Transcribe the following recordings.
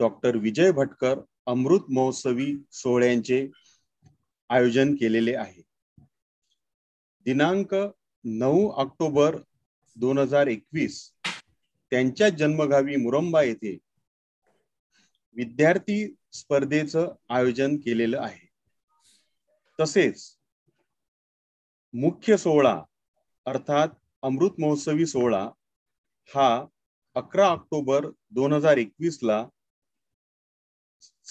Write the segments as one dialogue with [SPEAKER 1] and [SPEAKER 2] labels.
[SPEAKER 1] Doctor Vijay Bhatkar अमृत महोत्सवी सोहळ्यांचे आयोजन केलेले आहे. दिनांक नऊ ऑक्टोबर दोन हजार एकवीस त्यांच्या जन्मगावी मुरंबा येथे विद्यार्थी स्पर्धेचं आयोजन केलेलं आहे. तसेच मुख्य सोहळा अर्थात अमृत महोत्सवी सोहळा हा अकरा ऑक्टोबर दोन हजार एकवीस ला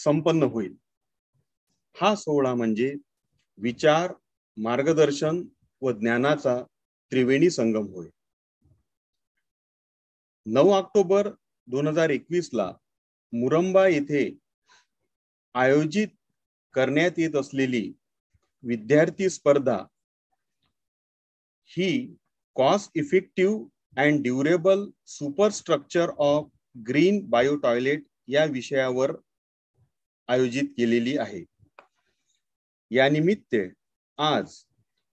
[SPEAKER 1] संपन्न होईल. हा सोहळा म्हणजे विचार मार्गदर्शन व ज्ञानाचा त्रिवेणी संगम होय. नऊ ऑक्टोबर दोन हजार एकवीस ला मुरंबा येथे आयोजित करण्यात येत असलेली विद्यार्थी स्पर्धा ही cost effective and durable superstructure of green bio toilet या विषयावर आयोजित केलेली आहे. या निमित्त आज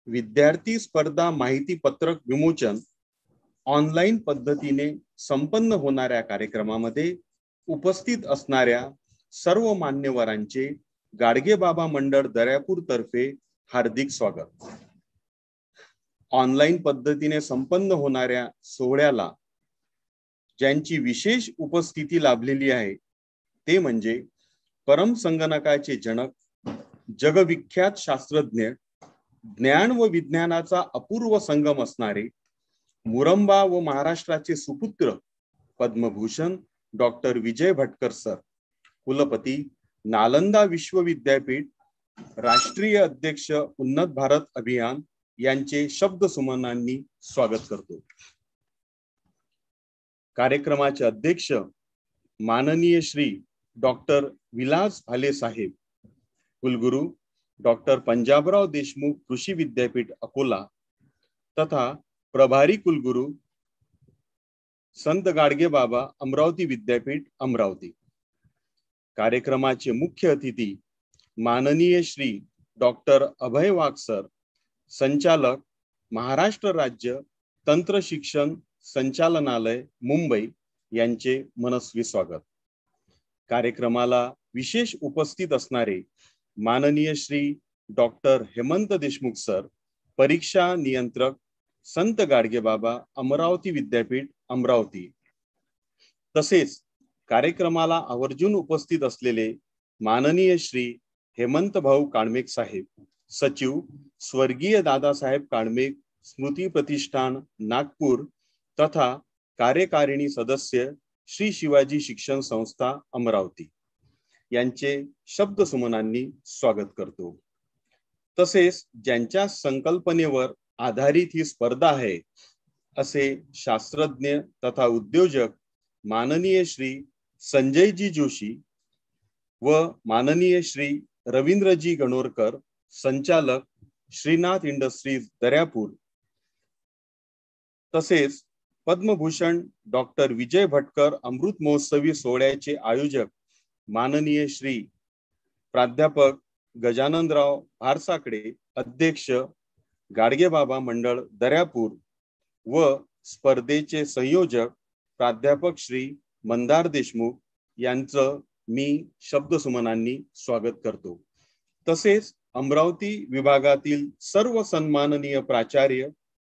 [SPEAKER 1] विद्यार्थी स्पर्धा माहिती पत्रक विमोचन ऑनलाईन पद्धतीने संपन्न होणाऱ्या कार्यक्रमामध्ये उपस्थित असणाऱ्या सर्व मान्यवरांचे गाडगेबाबा मंडळ दर्यापूर तर्फे हार्दिक स्वागत. ऑनलाईन पद्धतीने संपन्न होणाऱ्या सोहळ्याला ज्यांची विशेष उपस्थिती लाभलेली आहे ते म्हणजे परम संगणकाचे जनक जगविख्यात शास्त्रज्ञ ज्ञान व विज्ञानाचा अपूर्व संगम असणारे मुरंबा व महाराष्ट्राचे सुपुत्र पद्मभूषण डॉक्टर विजय भटकर सर कुलपती नालंदा विश्वविद्यापीठ राष्ट्रीय अध्यक्ष उन्नत भारत अभियान यांचे शब्द सुमनांनी स्वागत करतो. कार्यक्रमाचे अध्यक्ष माननीय श्री डॉक्टर विलास भाले साहेब कुलगुरू डॉक्टर पंजाबराव देशमुख कृषी विद्यापीठ अकोला तथा प्रभारी कुलगुरू संत गाडगे बाबा अमरावती विद्यापीठ अमरावती. कार्यक्रमाचे मुख्य अतिथी माननीय श्री डॉक्टर अभय वाक्सर संचालक महाराष्ट्र राज्य तंत्र शिक्षण संचालनालय मुंबई यांचे मनस्वी स्वागत. कार्यक्रमाला विशेष उपस्थित असणारे माननीय श्री डॉक्टर हेमंत देशमुख सर परीक्षा नियंत्रक संत गाडगेबाबा अमरावती विद्यापीठ अमरावती. तसेच कार्यक्रमाला आवर्जून उपस्थित असलेले माननीय श्री हेमंत भाऊ काळमेक साहेब सचिव स्वर्गीय दादासाहेब काळमेक स्मृती प्रतिष्ठान नागपूर तथा कार्यकारिणी सदस्य श्री शिवाजी शिक्षण संस्था अमरावती. यांचे शब्द सुमनांनी स्वागत करतो. तसेच ज्यांच्या संकल्पनेवर आधारित ही स्पर्धा आहे असे शास्त्रज्ञ तथा उद्योजक माननीय श्री संजयजी जोशी व माननीय श्री रवींद्रजी गणोरकर संचालक श्रीनाथ इंडस्ट्रीज दर्यापूर. तसेच पद्मभूषण डॉक्टर विजय भटकर अमृत महोत्सवी सोहळ्याचे आयोजक माननीय श्री प्राध्यापक गजाननराव भारसाकडे अध्यक्ष गाडगेबाबा मंडळ दर्यापूर व स्पर्धेचे संयोजक प्राध्यापक श्री मंदार देशमुख यांचं मी शब्दसुमनांनी स्वागत करतो. तसेच अमरावती विभागातील सर्व सन्माननीय प्राचार्य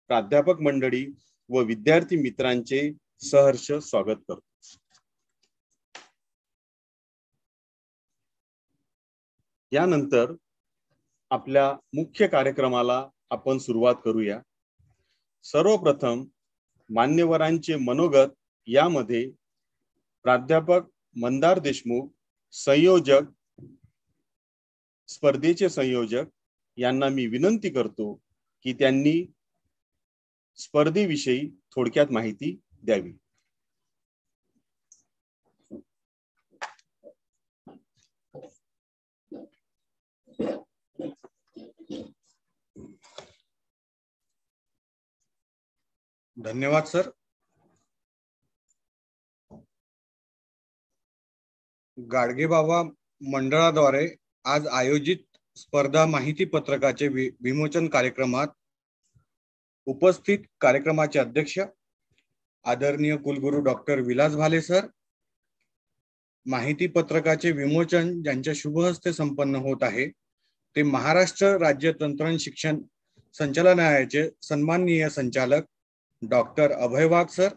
[SPEAKER 1] प्राध्यापक मंडळी व विद्यार्थी मित्रांचे सहर्ष स्वागत करतो. यानंतर आपल्या मुख्य कार्यक्रमाला आपण सुरुवात करूया. सर्वप्रथम मान्यवरांचे मनोगत यामध्ये प्राध्यापक मंदार देशमुख संयोजक स्पर्धेचे संयोजक यांना मी विनंती करतो की त्यांनी स्पर्धेविषयी थोडक्यात माहिती द्यावी.
[SPEAKER 2] धन्यवाद सर. गाडगेबाबा मंडळाद्वारे आज आयोजित स्पर्धा माहिती पत्रकाचे विमोचन कार्यक्रमात उपस्थित कार्यक्रमाचे अध्यक्ष आदरणीय कुलगुरू डॉक्टर विलास भाले सर माहिती पत्रकाचे विमोचन ज्यांच्या शुभहस्ते संपन्न होत आहे ते महाराष्ट्र राज्य तंत्रण शिक्षण संचालनालयाचे सन्माननीय संचालक डॉक्टर अभय वाघ सर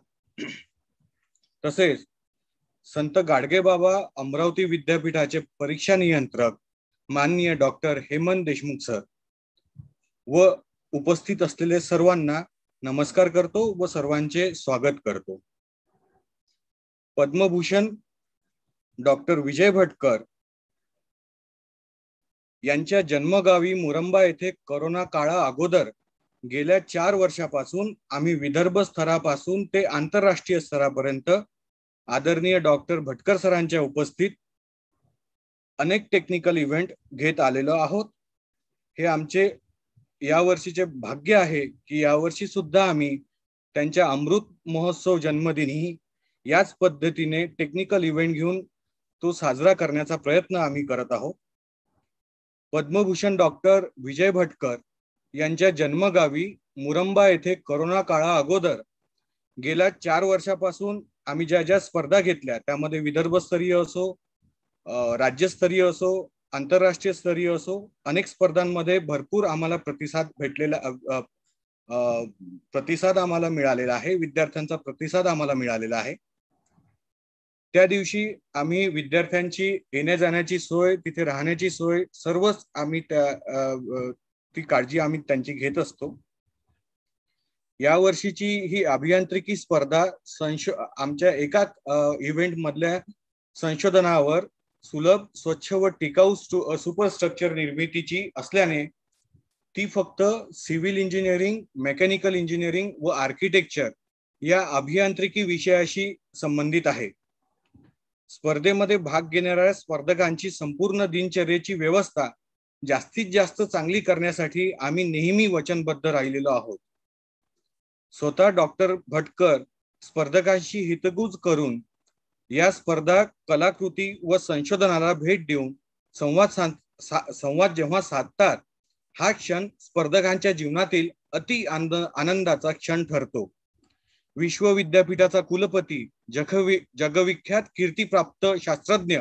[SPEAKER 2] तसेच संत गाडगेबाबा अमरावती विद्यापीठाचे परीक्षा नियंत्रक माननीय डॉक्टर हेमंत देशमुख सर व उपस्थित असलेले सर्वांना नमस्कार करतो व सर्वांचे स्वागत करतो. पद्मभूषण डॉक्टर विजय भटकर यांच्या जन्मगावी मुरंबा येथे करोना काळा अगोदर गेल्या चार वर्षापासून आम्ही विदर्भ स्तरापासून ते आंतरराष्ट्रीय स्तरापर्यंत आदरणीय डॉक्टर भटकर सरांच्या उपस्थित अनेक टेक्निकल इव्हेंट घेत आलेलो आहोत. हे आमचे या वर्षीचे भाग्य आहे की यावर्षी सुद्धा आम्ही त्यांच्या अमृत महोत्सव जन्मदिनी याच पद्धतीने टेक्निकल इव्हेंट घेऊन तो साजरा करण्याचा प्रयत्न आम्ही करत आहोत. पद्मभूषण डॉक्टर विजय भटकर यांच्या जन्मगावी मुरंबा येथे करोना काळा अगोदर गेल्या चार वर्षापासून आम्ही ज्या ज्या स्पर्धा घेतल्या त्यामध्ये विदर्भस्तरीय असो राज्यस्तरीय असो आंतरराष्ट्रीय स्तरीय असो अनेक स्पर्धांमध्ये भरपूर आम्हाला प्रतिसाद भेटलेला प्रतिसाद आम्हाला मिळालेला आहे विद्यार्थ्यांचा प्रतिसाद आम्हाला मिळालेला आहे. त्या दिवशी आम्ही विद्यार्थ्यांची येण्या जाण्याची सोय तिथे राहण्याची सोय सर्वच आम्ही त्या ती काळजी आम्ही त्यांची घेत असतो. या वर्षीची ही अभियांत्रिकी स्पर्धा संशो आमच्या एका इव्हेंट मधल्या संशोधनावर सुलभ स्वच्छ व टिकाऊ सुपरस्ट्रक्चर निर्मितीची असल्याने ती फक्त सिव्हिल इंजिनिअरिंग मेकॅनिकल इंजिनिअरिंग व आर्किटेक्चर या अभियांत्रिकी विषयाशी संबंधित आहे. स्पर्धेमध्ये भाग घेणाऱ्या स्पर्धकांची संपूर्ण दिनचर्येची व्यवस्था जास्तीत जास्त चांगली करण्यासाठी आम्ही नेहमी वचनबद्ध राहिलेलो आहोत. स्वतः डॉक्टर भटकर स्पर्धकांशी हितगुज करून या स्पर्धा कलाकृती व संशोधनाला भेट देऊन संवाद संवाद जेव्हा साधतात हा क्षण स्पर्धकांच्या जीवनातील अति आनंदाचा क्षण ठरतो. विश्व विद्यापीठाचा कुलपती जगवि जगविख्यात कीर्तीप्राप्त शास्त्रज्ञ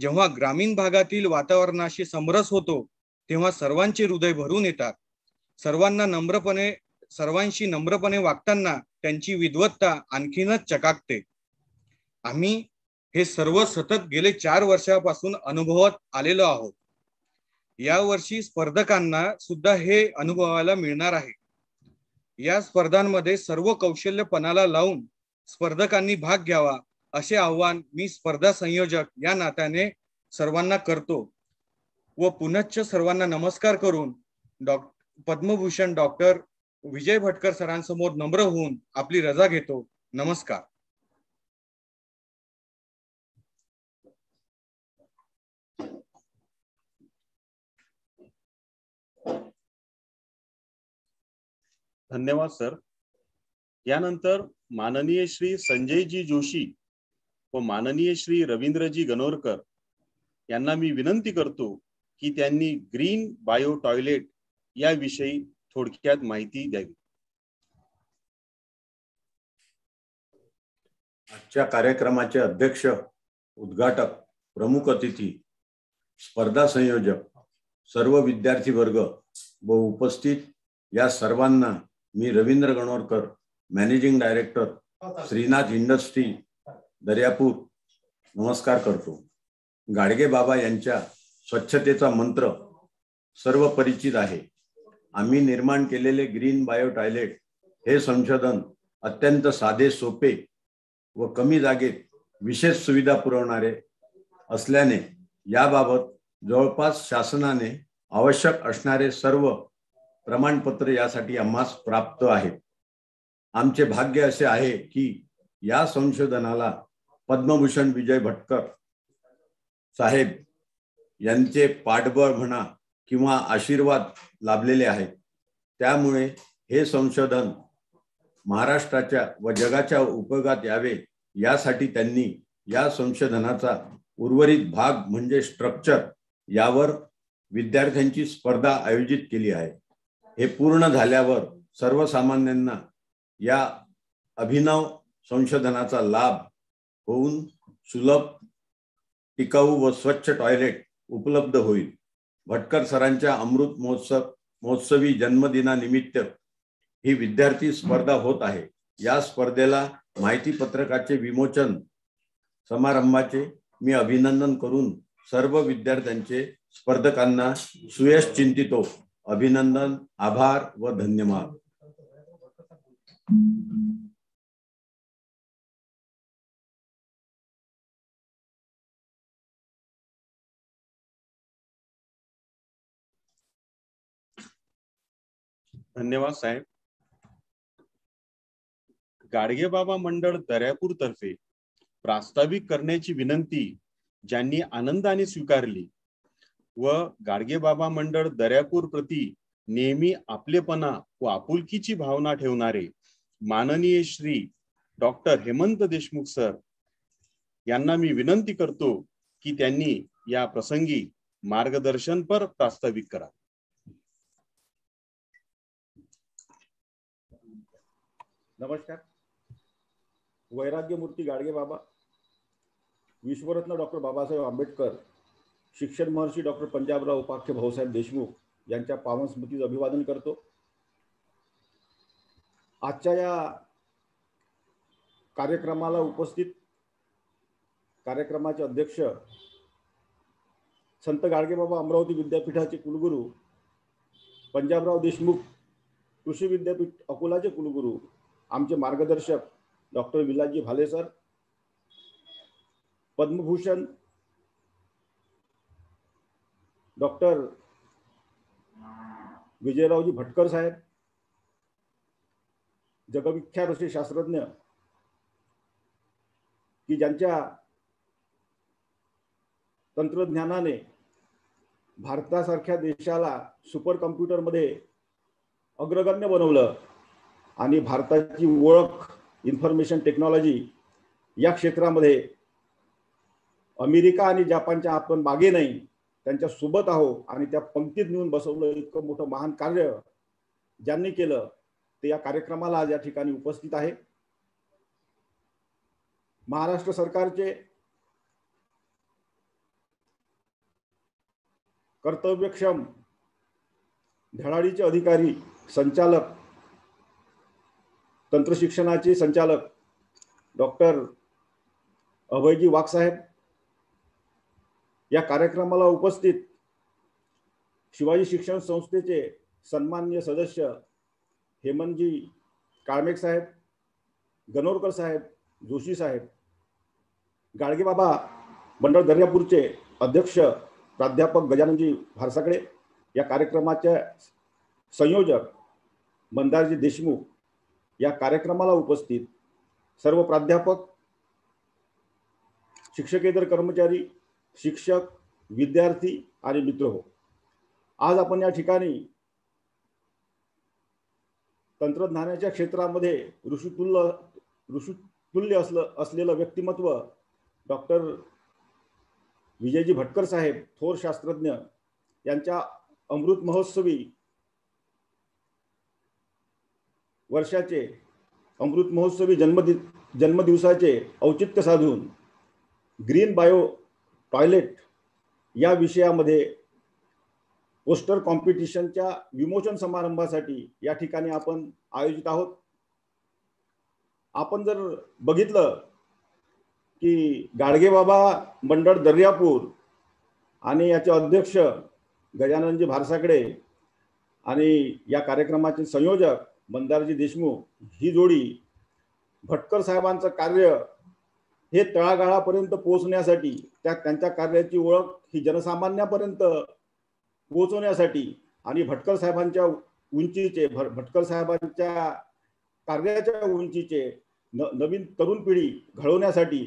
[SPEAKER 2] जेव्हा ग्रामीण भागातील वातावरणाशी समरस होतो तेव्हा सर्वांचे हृदय भरून येतात. सर्वांना नम्रपणे सर्वांशी नम्रपणे वागताना त्यांची विद्वत्ता आणखीनच चकाकते. आम्ही हे सर्व सतत गेले चार वर्षापासून अनुभवत आलेलो आहोत. या वर्षी स्पर्धकांना सुद्धा हे अनुभवायला मिळणार आहे. या स्पर्धांमध्ये सर्व कौशल्यपणाला लावून स्पर्धकांनी भाग घ्यावा असे आव्हान मी स्पर्धा संयोजक या नात्याने सर्वांना करतो व पुनश्च सर्वांना नमस्कार करून डॉ पद्मभूषण डॉक्टर विजय भटकर सरांसमोर नम्र होऊन आपली रजा घेतो. नमस्कार.
[SPEAKER 1] धन्यवाद सर. यानंतर माननीय श्री संजयजी जोशी व माननीय श्री रवींद्रजी गणोरकर यांना मी विनंती करतो की त्यांनी ग्रीन बायो टॉयलेट याविषयी थोडक्यात माहिती द्यावी.
[SPEAKER 3] आजच्या कार्यक्रमाचे अध्यक्ष उद्घाटक प्रमुख अतिथी स्पर्धा संयोजक सर्व विद्यार्थी वर्ग व उपस्थित या सर्वांना मी Ravindra Ganorkar managing director Shrinath industry Daryapur. नमस्कार करतो. गाडगे बाबा यांच्या स्वच्छतेचा मंत्र सर्व परिचित आहे. आम्ही निर्माण केलेले ग्रीन बायो टॉयलेट हे संशोधन अत्यंत साधे सोपे व कमी जागेत विशेष सुविधा पुरवणारे असल्याने याबाबत जवळपास शासनाने आवश्यक असणारे सर्व प्रमाणपत्र यासाठी आम्हास प्राप्त आहेत. आमचे भाग्य असे आहे की या संशोधनाला पद्मभूषण विजय भटकर साहेब यांचे पाठबळ म्हणा किंवा आशीर्वाद लाभलेले आहेत. त्यामुळे हे संशोधन महाराष्ट्राच्या व जगाच्या उपयोगात यावे यासाठी त्यांनी या संशोधनाचा उर्वरित भाग म्हणजे स्ट्रक्चर यावर विद्यार्थ्यांची स्पर्धा आयोजित केली आहे. हे पूर्ण झाल्यावर सर्वसामान्यांना या अभिनव संशोधनाचा लाभ होऊन सुलभ टिकाऊ व स्वच्छ टॉयलेट उपलब्ध होईल. भटकर सरांच्या अमृत महोत्सव महोत्सवी जन्मदिनानिमित्त ही विद्यार्थी स्पर्धा होत आहे. या स्पर्धेला माहिती पत्रकाचे विमोचन समारंभाचे मी अभिनंदन करून सर्व विद्यार्थ्यांचे स्पर्धकांना सुयश चिंतितो. अभिनंदन आभार व धन्यवाद.
[SPEAKER 1] धन्यवाद साहेब. गाडगे बाबा मंडळ दर्यापूर तर्फे प्रास्ताविक करण्याची विनंती ज्यांनी आनंदाने स्वीकारली व गाडगेबाबा मंडळ दर्यापूर प्रती नेहमी आपलेपणा व आपुलकीची भावना ठेवणारे माननीय श्री डॉक्टर हेमंत देशमुख सर यांना मी विनंती करतो की त्यांनी या प्रसंगी मार्गदर्शनपर प्रास्ताविक करा.
[SPEAKER 4] नमस्कार. वैराग्यमूर्ती गाडगे बाबा विश्वरत्न डॉक्टर बाबासाहेब आंबेडकर शिक्षण महर्षी डॉक्टर पंजाबराव उपाख्य भाऊसाहेब देशमुख यांच्या पावन स्मृतीचं अभिवादन करतो. आजच्या या कार्यक्रमाला उपस्थित कार्यक्रमाचे अध्यक्ष संत गाडगेबाबा अमरावती विद्यापीठाचे कुलगुरू पंजाबराव देशमुख कृषी विद्यापीठ अकोलाचे कुलगुरू आमचे मार्गदर्शक doctor Vilaji Bhale sir Padmabhushan doctor Vijayraoji Bhatkar साहेब जगविख्यात असे शास्त्रज्ञ की ज्यांच्या तंत्रज्ञानाने भारतासारख्या देशाला सुपर कम्प्युटरमध्ये अग्रगण्य बनवलं आणि भारताची ओळख इन्फॉर्मेशन टेक्नॉलॉजी या क्षेत्रामध्ये अमेरिका आणि जपानच्या आपण मागे नाही त्यांच्यासोबत आहो आणि त्या पंक्तीत नेऊन बसवलं इतकं मोठं महान कार्य ज्यांनी केलं ते या कार्यक्रमाला आज या ठिकाणी उपस्थित आहे. महाराष्ट्र सरकारचे कर्तव्यक्षम धडाडीचे अधिकारी संचालक तंत्रशिक्षणाचे संचालक डॉक्टर अभयजी वाघसाहेब या कार्यक्रमाला उपस्थित शिवाजी शिक्षण संस्थेचे सन्मान्य सदस्य हेमंतजी काळमेक साहेब गणोरकर साहेब जोशी साहेब गाडगेबाबा मंडळ दर्यापूरचे अध्यक्ष प्राध्यापक गजाननजी भारसाकडे या कार्यक्रमाच्या संयोजक मंदारजी देशमुख या कार्यक्रमाला उपस्थित सर्व प्राध्यापक शिक्षकेतर कर्मचारी शिक्षक विद्यार्थी आणि मित्र हो. आज आपण या ठिकाणी तंत्रज्ञानाच्या क्षेत्रामध्ये ऋषितुल्य ऋषितुल्य असलं असलेलं व्यक्तिमत्व डॉक्टर विजयजी भटकर साहेब थोर शास्त्रज्ञ यांच्या अमृत महोत्सवी वर्षाचे अमृत महोत्सवी जन्मदि जन्मदिवसाचे औचित्य साधून ग्रीन बायो टॉयलेट या विषयामध्ये पोस्टर कॉम्पिटिशनच्या विमोचन समारंभासाठी या ठिकाणी आपण आयोजित आहोत. आपण जर बघितलं की गाडगेबाबा मंडळ दर्यापूर आणि याचे अध्यक्ष गजाननजी भारसाकडे आणि या कार्यक्रमाचे संयोजक मंदारजी देशमुख ही जोडी भटकर साहेबांचं कार्य हे तळागाळापर्यंत पोहोचण्यासाठी त्या त्यांच्या कार्याची ओळख ही जनसामान्यापर्यंत पोहोचवण्यासाठी आणि भटकर साहेबांच्या उंचीचे भटकर साहेबांच्या कार्याच्या उंचीचे न नवीन तरुण पिढी घडवण्यासाठी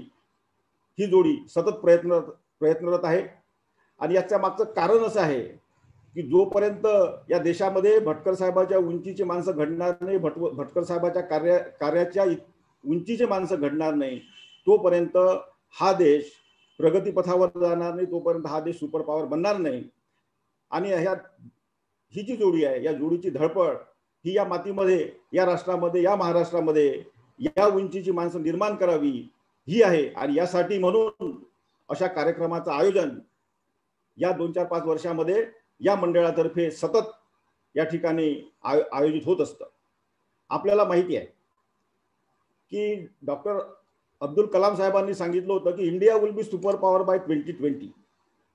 [SPEAKER 4] ही जोडी सतत प्रयत्न प्रयत्नरत आहे. आणि याच्या मागचं कारण असं आहे की जोपर्यंत या देशामध्ये भटकर साहेबाच्या उंचीची माणसं घडणार नाही भट भटकर साहेबाच्या कार्या कार्याच्या उंचीचे माणसं घडणार नाही तोपर्यंत हा देश प्रगतीपथावर जाणार नाही तोपर्यंत हा देश सुपर पॉवर बनणार नाही. आणि ह्या ही जी जोडी आहे या जोडीची धडपड ही या मातीमध्ये या राष्ट्रामध्ये या महाराष्ट्रामध्ये या उंचीची माणसं निर्माण करावी ही आहे. आणि यासाठी म्हणून अशा कार्यक्रमाचं आयोजन या दोन चार पाच वर्षामध्ये या मंडळातर्फे सतत या ठिकाणी आयोजित होत असतं. आपल्याला माहिती आहे की डॉक्टर अब्दुल कलाम साहेबांनी सांगितलं होतं की India will be super power by twenty twenty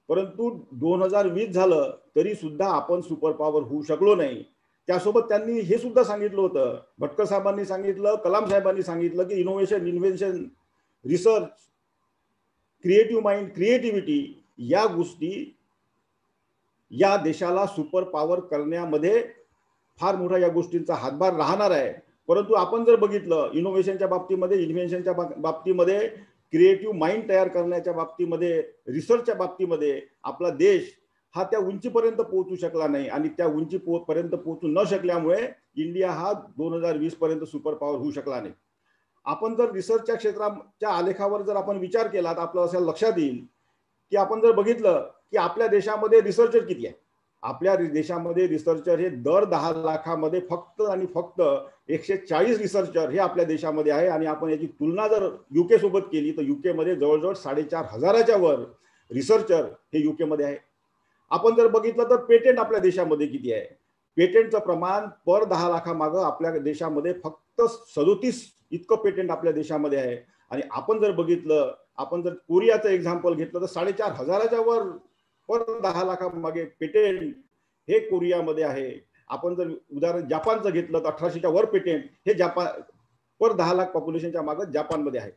[SPEAKER 4] परंतु दोन हजार वीस झालं तरी सुद्धा आपण सुपर पॉवर होऊ शकलो नाही. त्यासोबत त्यांनी हे सुद्धा सांगितलं होतं. भटकर साहेबांनी सांगितलं कलाम साहेबांनी सांगितलं की innovation invention research creative mind creativity या गोष्टी या देशाला सुपर पॉवर करण्यामध्ये फार मोठा या गोष्टींचा हातभार राहणार आहे. परंतु आपण जर बघितलं इनोव्हेशनच्या बाबतीमध्ये इन्व्हेन्शनच्या बाबतीमध्ये क्रिएटिव्ह माइंड तयार करण्याच्या बाबतीमध्ये रिसर्चच्या बाबतीमध्ये आपला देश हा त्या उंचीपर्यंत पोहोचू शकला नाही आणि त्या उंची पर्यंत पोहोचू न शकल्यामुळे इंडिया हा दोन हजार वीस पर्यंत सुपर पॉवर होऊ शकला नाही. आपण जर रिसर्चच्या क्षेत्राच्या आलेखावर जर आपण विचार केला तर आपलं असं लक्षात येईल की आपण जर बघितलं की आपल्या देशामध्ये रिसर्चर किती आहे आपल्या देशामध्ये रिसर्चर हे दर दहा लाखामध्ये फक्त आणि फक्त एकशे चाळीस रिसर्चर हे आपल्या देशामध्ये आहे. आणि आपण याची तुलना जर युके सोबत केली तर युकेमध्ये जवळजवळ साडेचार हजाराच्या वर रिसर्चर हे युकेमध्ये आहे. आपण जर बघितलं तर पेटेंट आपल्या देशामध्ये किती आहे? पेटेंटचं प्रमाण पर दहा लाखामागं आपल्या देशामध्ये फक्त सदोतीस इतकं पेटेंट आपल्या देशामध्ये आहे. आणि आपण जर बघितलं आपण जर कोरियाचं एक्झाम्पल घेतलं तर साडेचार हजाराच्या वर पर दहा लाखामागे पेटेंट हे कोरियामध्ये आहे. आपण जर उदाहरण जपानचं घेतलं तर अठराशेच्या वर पेटेंट हे जपान पर दहा लाख पॉप्युलेशनच्या मागं जपानमध्ये आहे.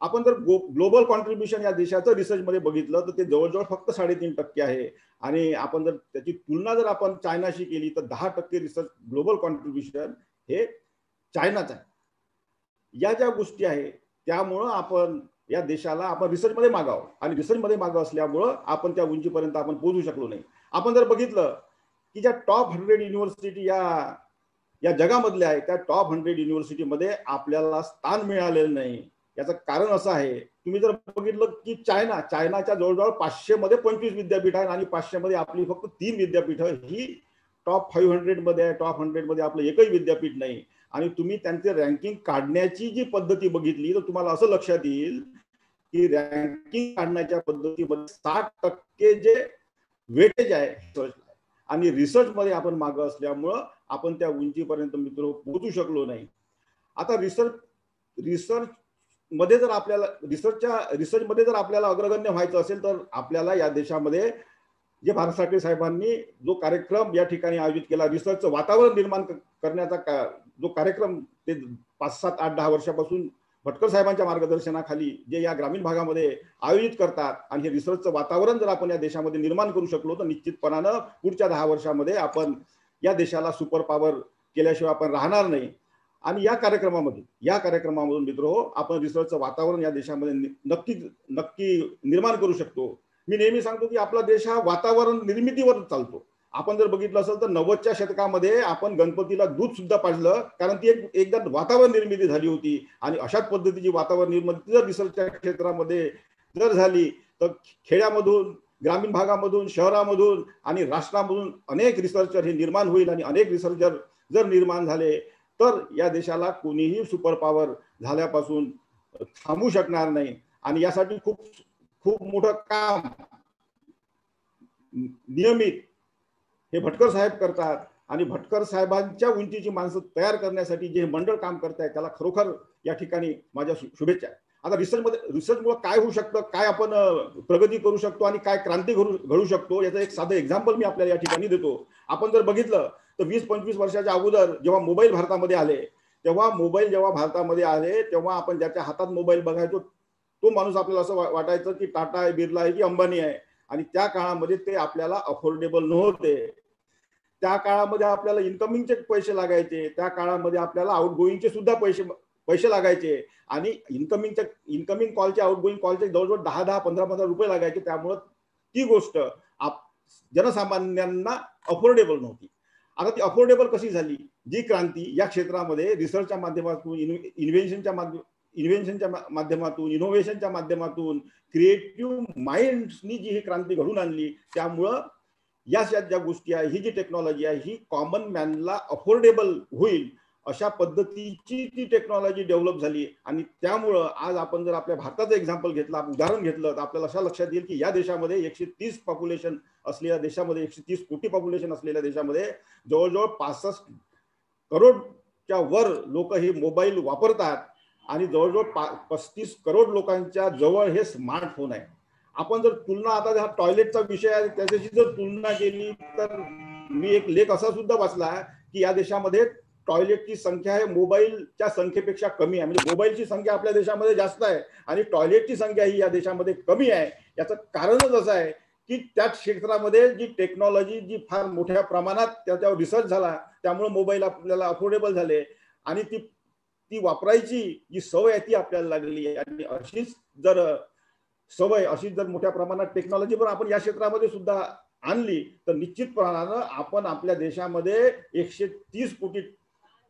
[SPEAKER 4] आपण जर ग्लोबल कॉन्ट्रीब्युशन या देशाचं रिसर्चमध्ये बघितलं तर ते जवळजवळ फक्त साडेतीन टक्के आहे. आणि आपण जर त्याची तुलना जर आपण चायनाशी केली तर दहा टक्के रिसर्च ग्लोबल कॉन्ट्रीब्युशन हे चायनाच आहे. या ज्या गोष्टी आहे त्यामुळं आपण या देशाला आपण रिसर्चमध्ये मागावं. आणि रिसर्चमध्ये मागावं असल्यामुळं आपण त्या उंचीपर्यंत आपण पोहोचू शकलो नाही. आपण जर बघितलं की ज्या टॉप हंड्रेड युनिव्हर्सिटी या या जगामधल्या आहे त्या टॉप हंड्रेड युनिव्हर्सिटीमध्ये आपल्याला स्थान मिळालेलं नाही. याचं कारण असं आहे तुम्ही जर बघितलं की चायना चायनाच्या जवळजवळ पाचशे मध्ये पंचवीस विद्यापीठ आहेत आणि पाचशे मध्ये आपली फक्त तीन विद्यापीठ ही टॉप फाईव्ह हंड्रेडमध्ये आहे टॉप हंड्रेडमध्ये आपलं एकही विद्यापीठ नाही. आणि तुम्ही त्यांचे रँकिंग काढण्याची जी पद्धती बघितली तर तुम्हाला असं लक्षात येईल की रँकिंग काढण्याच्या पद्धतीमध्ये साठ टक्के जे वेटेज आहे आणि रिसर्च मध्ये आपण मागं असल्यामुळं आपण त्या उंचीपर्यंत मित्र पोहोचू शकलो नाही. आता रिसर्च रिसर्च मध्ये जर आपल्याला रिसर्चच्या रिसर्च मध्ये जर आपल्याला अग्रगण्य व्हायचं असेल तर आपल्याला या देशामध्ये जे भारत साठे साहेबांनी जो कार्यक्रम या ठिकाणी आयोजित केला रिसर्चचं वातावरण निर्माण करण्याचा जो कार्यक्रम ते पाच सात आठ दहा वर्षापासून भटकर साहेबांच्या मार्गदर्शनाखाली जे या ग्रामीण भागामध्ये आयोजित करतात आणि हे रिसर्चचं वातावरण जर आपण या देशामध्ये निर्माण करू शकलो तर निश्चितपणानं पुढच्या दहा वर्षामध्ये आपण या देशाला सुपर पॉवर केल्याशिवाय आपण राहणार नाही. आणि या कार्यक्रमामधून या कार्यक्रमामधून मित्र हो आपण रिसर्चचं वातावरण या देशामध्ये नक्की नक्की निर्माण करू शकतो. मी नेहमी सांगतो की आपला देश हा वातावरण निर्मितीवर चालतो. आपण जर बघितलं असेल तर नव्वदच्या शतकामध्ये आपण गणपतीला दूध सुद्धा पाजलं कारण ती एक एकदा वातावरण निर्मिती झाली होती. आणि अशाच पद्धतीची वातावरण निर्मिती जर रिसर्चच्या क्षेत्रामध्ये जर झाली तर खेड्यामधून ग्रामीण भागामधून शहरामधून आणि राष्ट्रामधून अनेक रिसर्चर हे निर्माण होईल आणि अनेक रिसर्चर जर निर्माण झाले तर या देशाला कोणीही सुपर पॉवर झाल्यापासून थांबू शकणार नाही. आणि यासाठी खूप खूप मोठं काम नियमित हे भटकर साहेब करतात आणि भटकर साहेबांच्या उंचीची माणसं तयार करण्यासाठी जे मंडळ काम करत आहे त्याला खरोखर या ठिकाणी माझ्या शुभेच्छा आता रिसर्चमध्ये रिसर्चमुळे काय होऊ शकतं काय आपण प्रगती करू शकतो आणि काय क्रांती घडू घडू शकतो याचं एक साधं एक्झाम्पल मी आपल्याला या ठिकाणी देतो. आपण जर बघितलं तर वीस पंचवीस वर्षाच्या अगोदर जेव्हा मोबाईल भारतामध्ये आले तेव्हा मोबाईल जेव्हा भारतामध्ये आले तेव्हा आपण ज्याच्या हातात मोबाईल बघायचो तो माणूस आपल्याला असं वाटायचं की टाटा आहे बिर्ला आहे की अंबानी आहे. आणि त्या काळामध्ये ते आपल्याला अफोर्डेबल नव्हते. त्या काळामध्ये आपल्याला इन्कमिंगचे पैसे लागायचे त्या काळामध्ये आपल्याला आउटगोईंगचे सुद्धा पैसे पैसे लागायचे. आणि इन्कमिंगच्या इन्कमिंग कॉलचे आउटगोईंग कॉलचे जवळजवळ दहा दहा पंधरा पंधरा रुपये लागायचे. त्यामुळं ती गोष्ट आप जनसामान्यांना अफोर्डेबल नव्हती. आता ती अफोर्डेबल कशी झाली? जी क्रांती या क्षेत्रामध्ये रिसर्चच्या माध्यमातून इन्व्हेन्शनच्या माध्यम इन्व्हेन्शनच्या माध्यमातून इनोव्हेशनच्या माध्यमातून क्रिएटिव्ह माइंड्सनी जी ही क्रांती घडून आणली त्यामुळं या ज्या गोष्टी आहे ही जी टेक्नॉलॉजी आहे ही कॉमन मॅनला अफोर्डेबल होईल अशा पद्धतीची ती टेक्नॉलॉजी डेव्हलप झाली. आणि त्यामुळं आज आपण जर आपल्या भारताचं एक्झाम्पल घेतलं उदाहरण घेतलं तर आपल्याला अशा लक्षात येईल की या देशामध्ये एकशे तीस पॉप्युलेशन असलेल्या देशामध्ये एकशे तीस कोटी पॉप्युलेशन असलेल्या देशामध्ये जवळजवळ पासष्ट करोडच्या वर लोक हे मोबाईल वापरतात. आणि जवळजवळ पा पस्तीस करोड लोकांच्या जवळ हे स्मार्टफोन आहे. आपण जर तुलना आता हा टॉयलेटचा विषय आहे त्याच्याशी जर तुलना केली तर मी एक लेख असा सुद्धा वाचला की या देशामध्ये टॉयलेटची संख्या आहे मोबाईलच्या संख्येपेक्षा कमी आहे. म्हणजे मोबाईलची संख्या आपल्या देशामध्ये जास्त आहे आणि टॉयलेटची संख्या ही या देशामध्ये कमी आहे. याचं कारणच असं आहे की त्या क्षेत्रामध्ये जी टेक्नॉलॉजी जी फार मोठ्या प्रमाणात त्याच्यावर रिसर्च झाला त्यामुळे मोबाईल आपल्याला अफोर्डेबल झाले आणि ती ती वापरायची जी सवय आहे ती आपल्याला लागली आणि अशीच जर सवय अशी जर मोठ्या प्रमाणात टेक्नॉलॉजी पण आपण या क्षेत्रामध्ये सुद्धा आणली तर निश्चितपणानं आपण आपल्या देशामध्ये एकशे तीस कोटी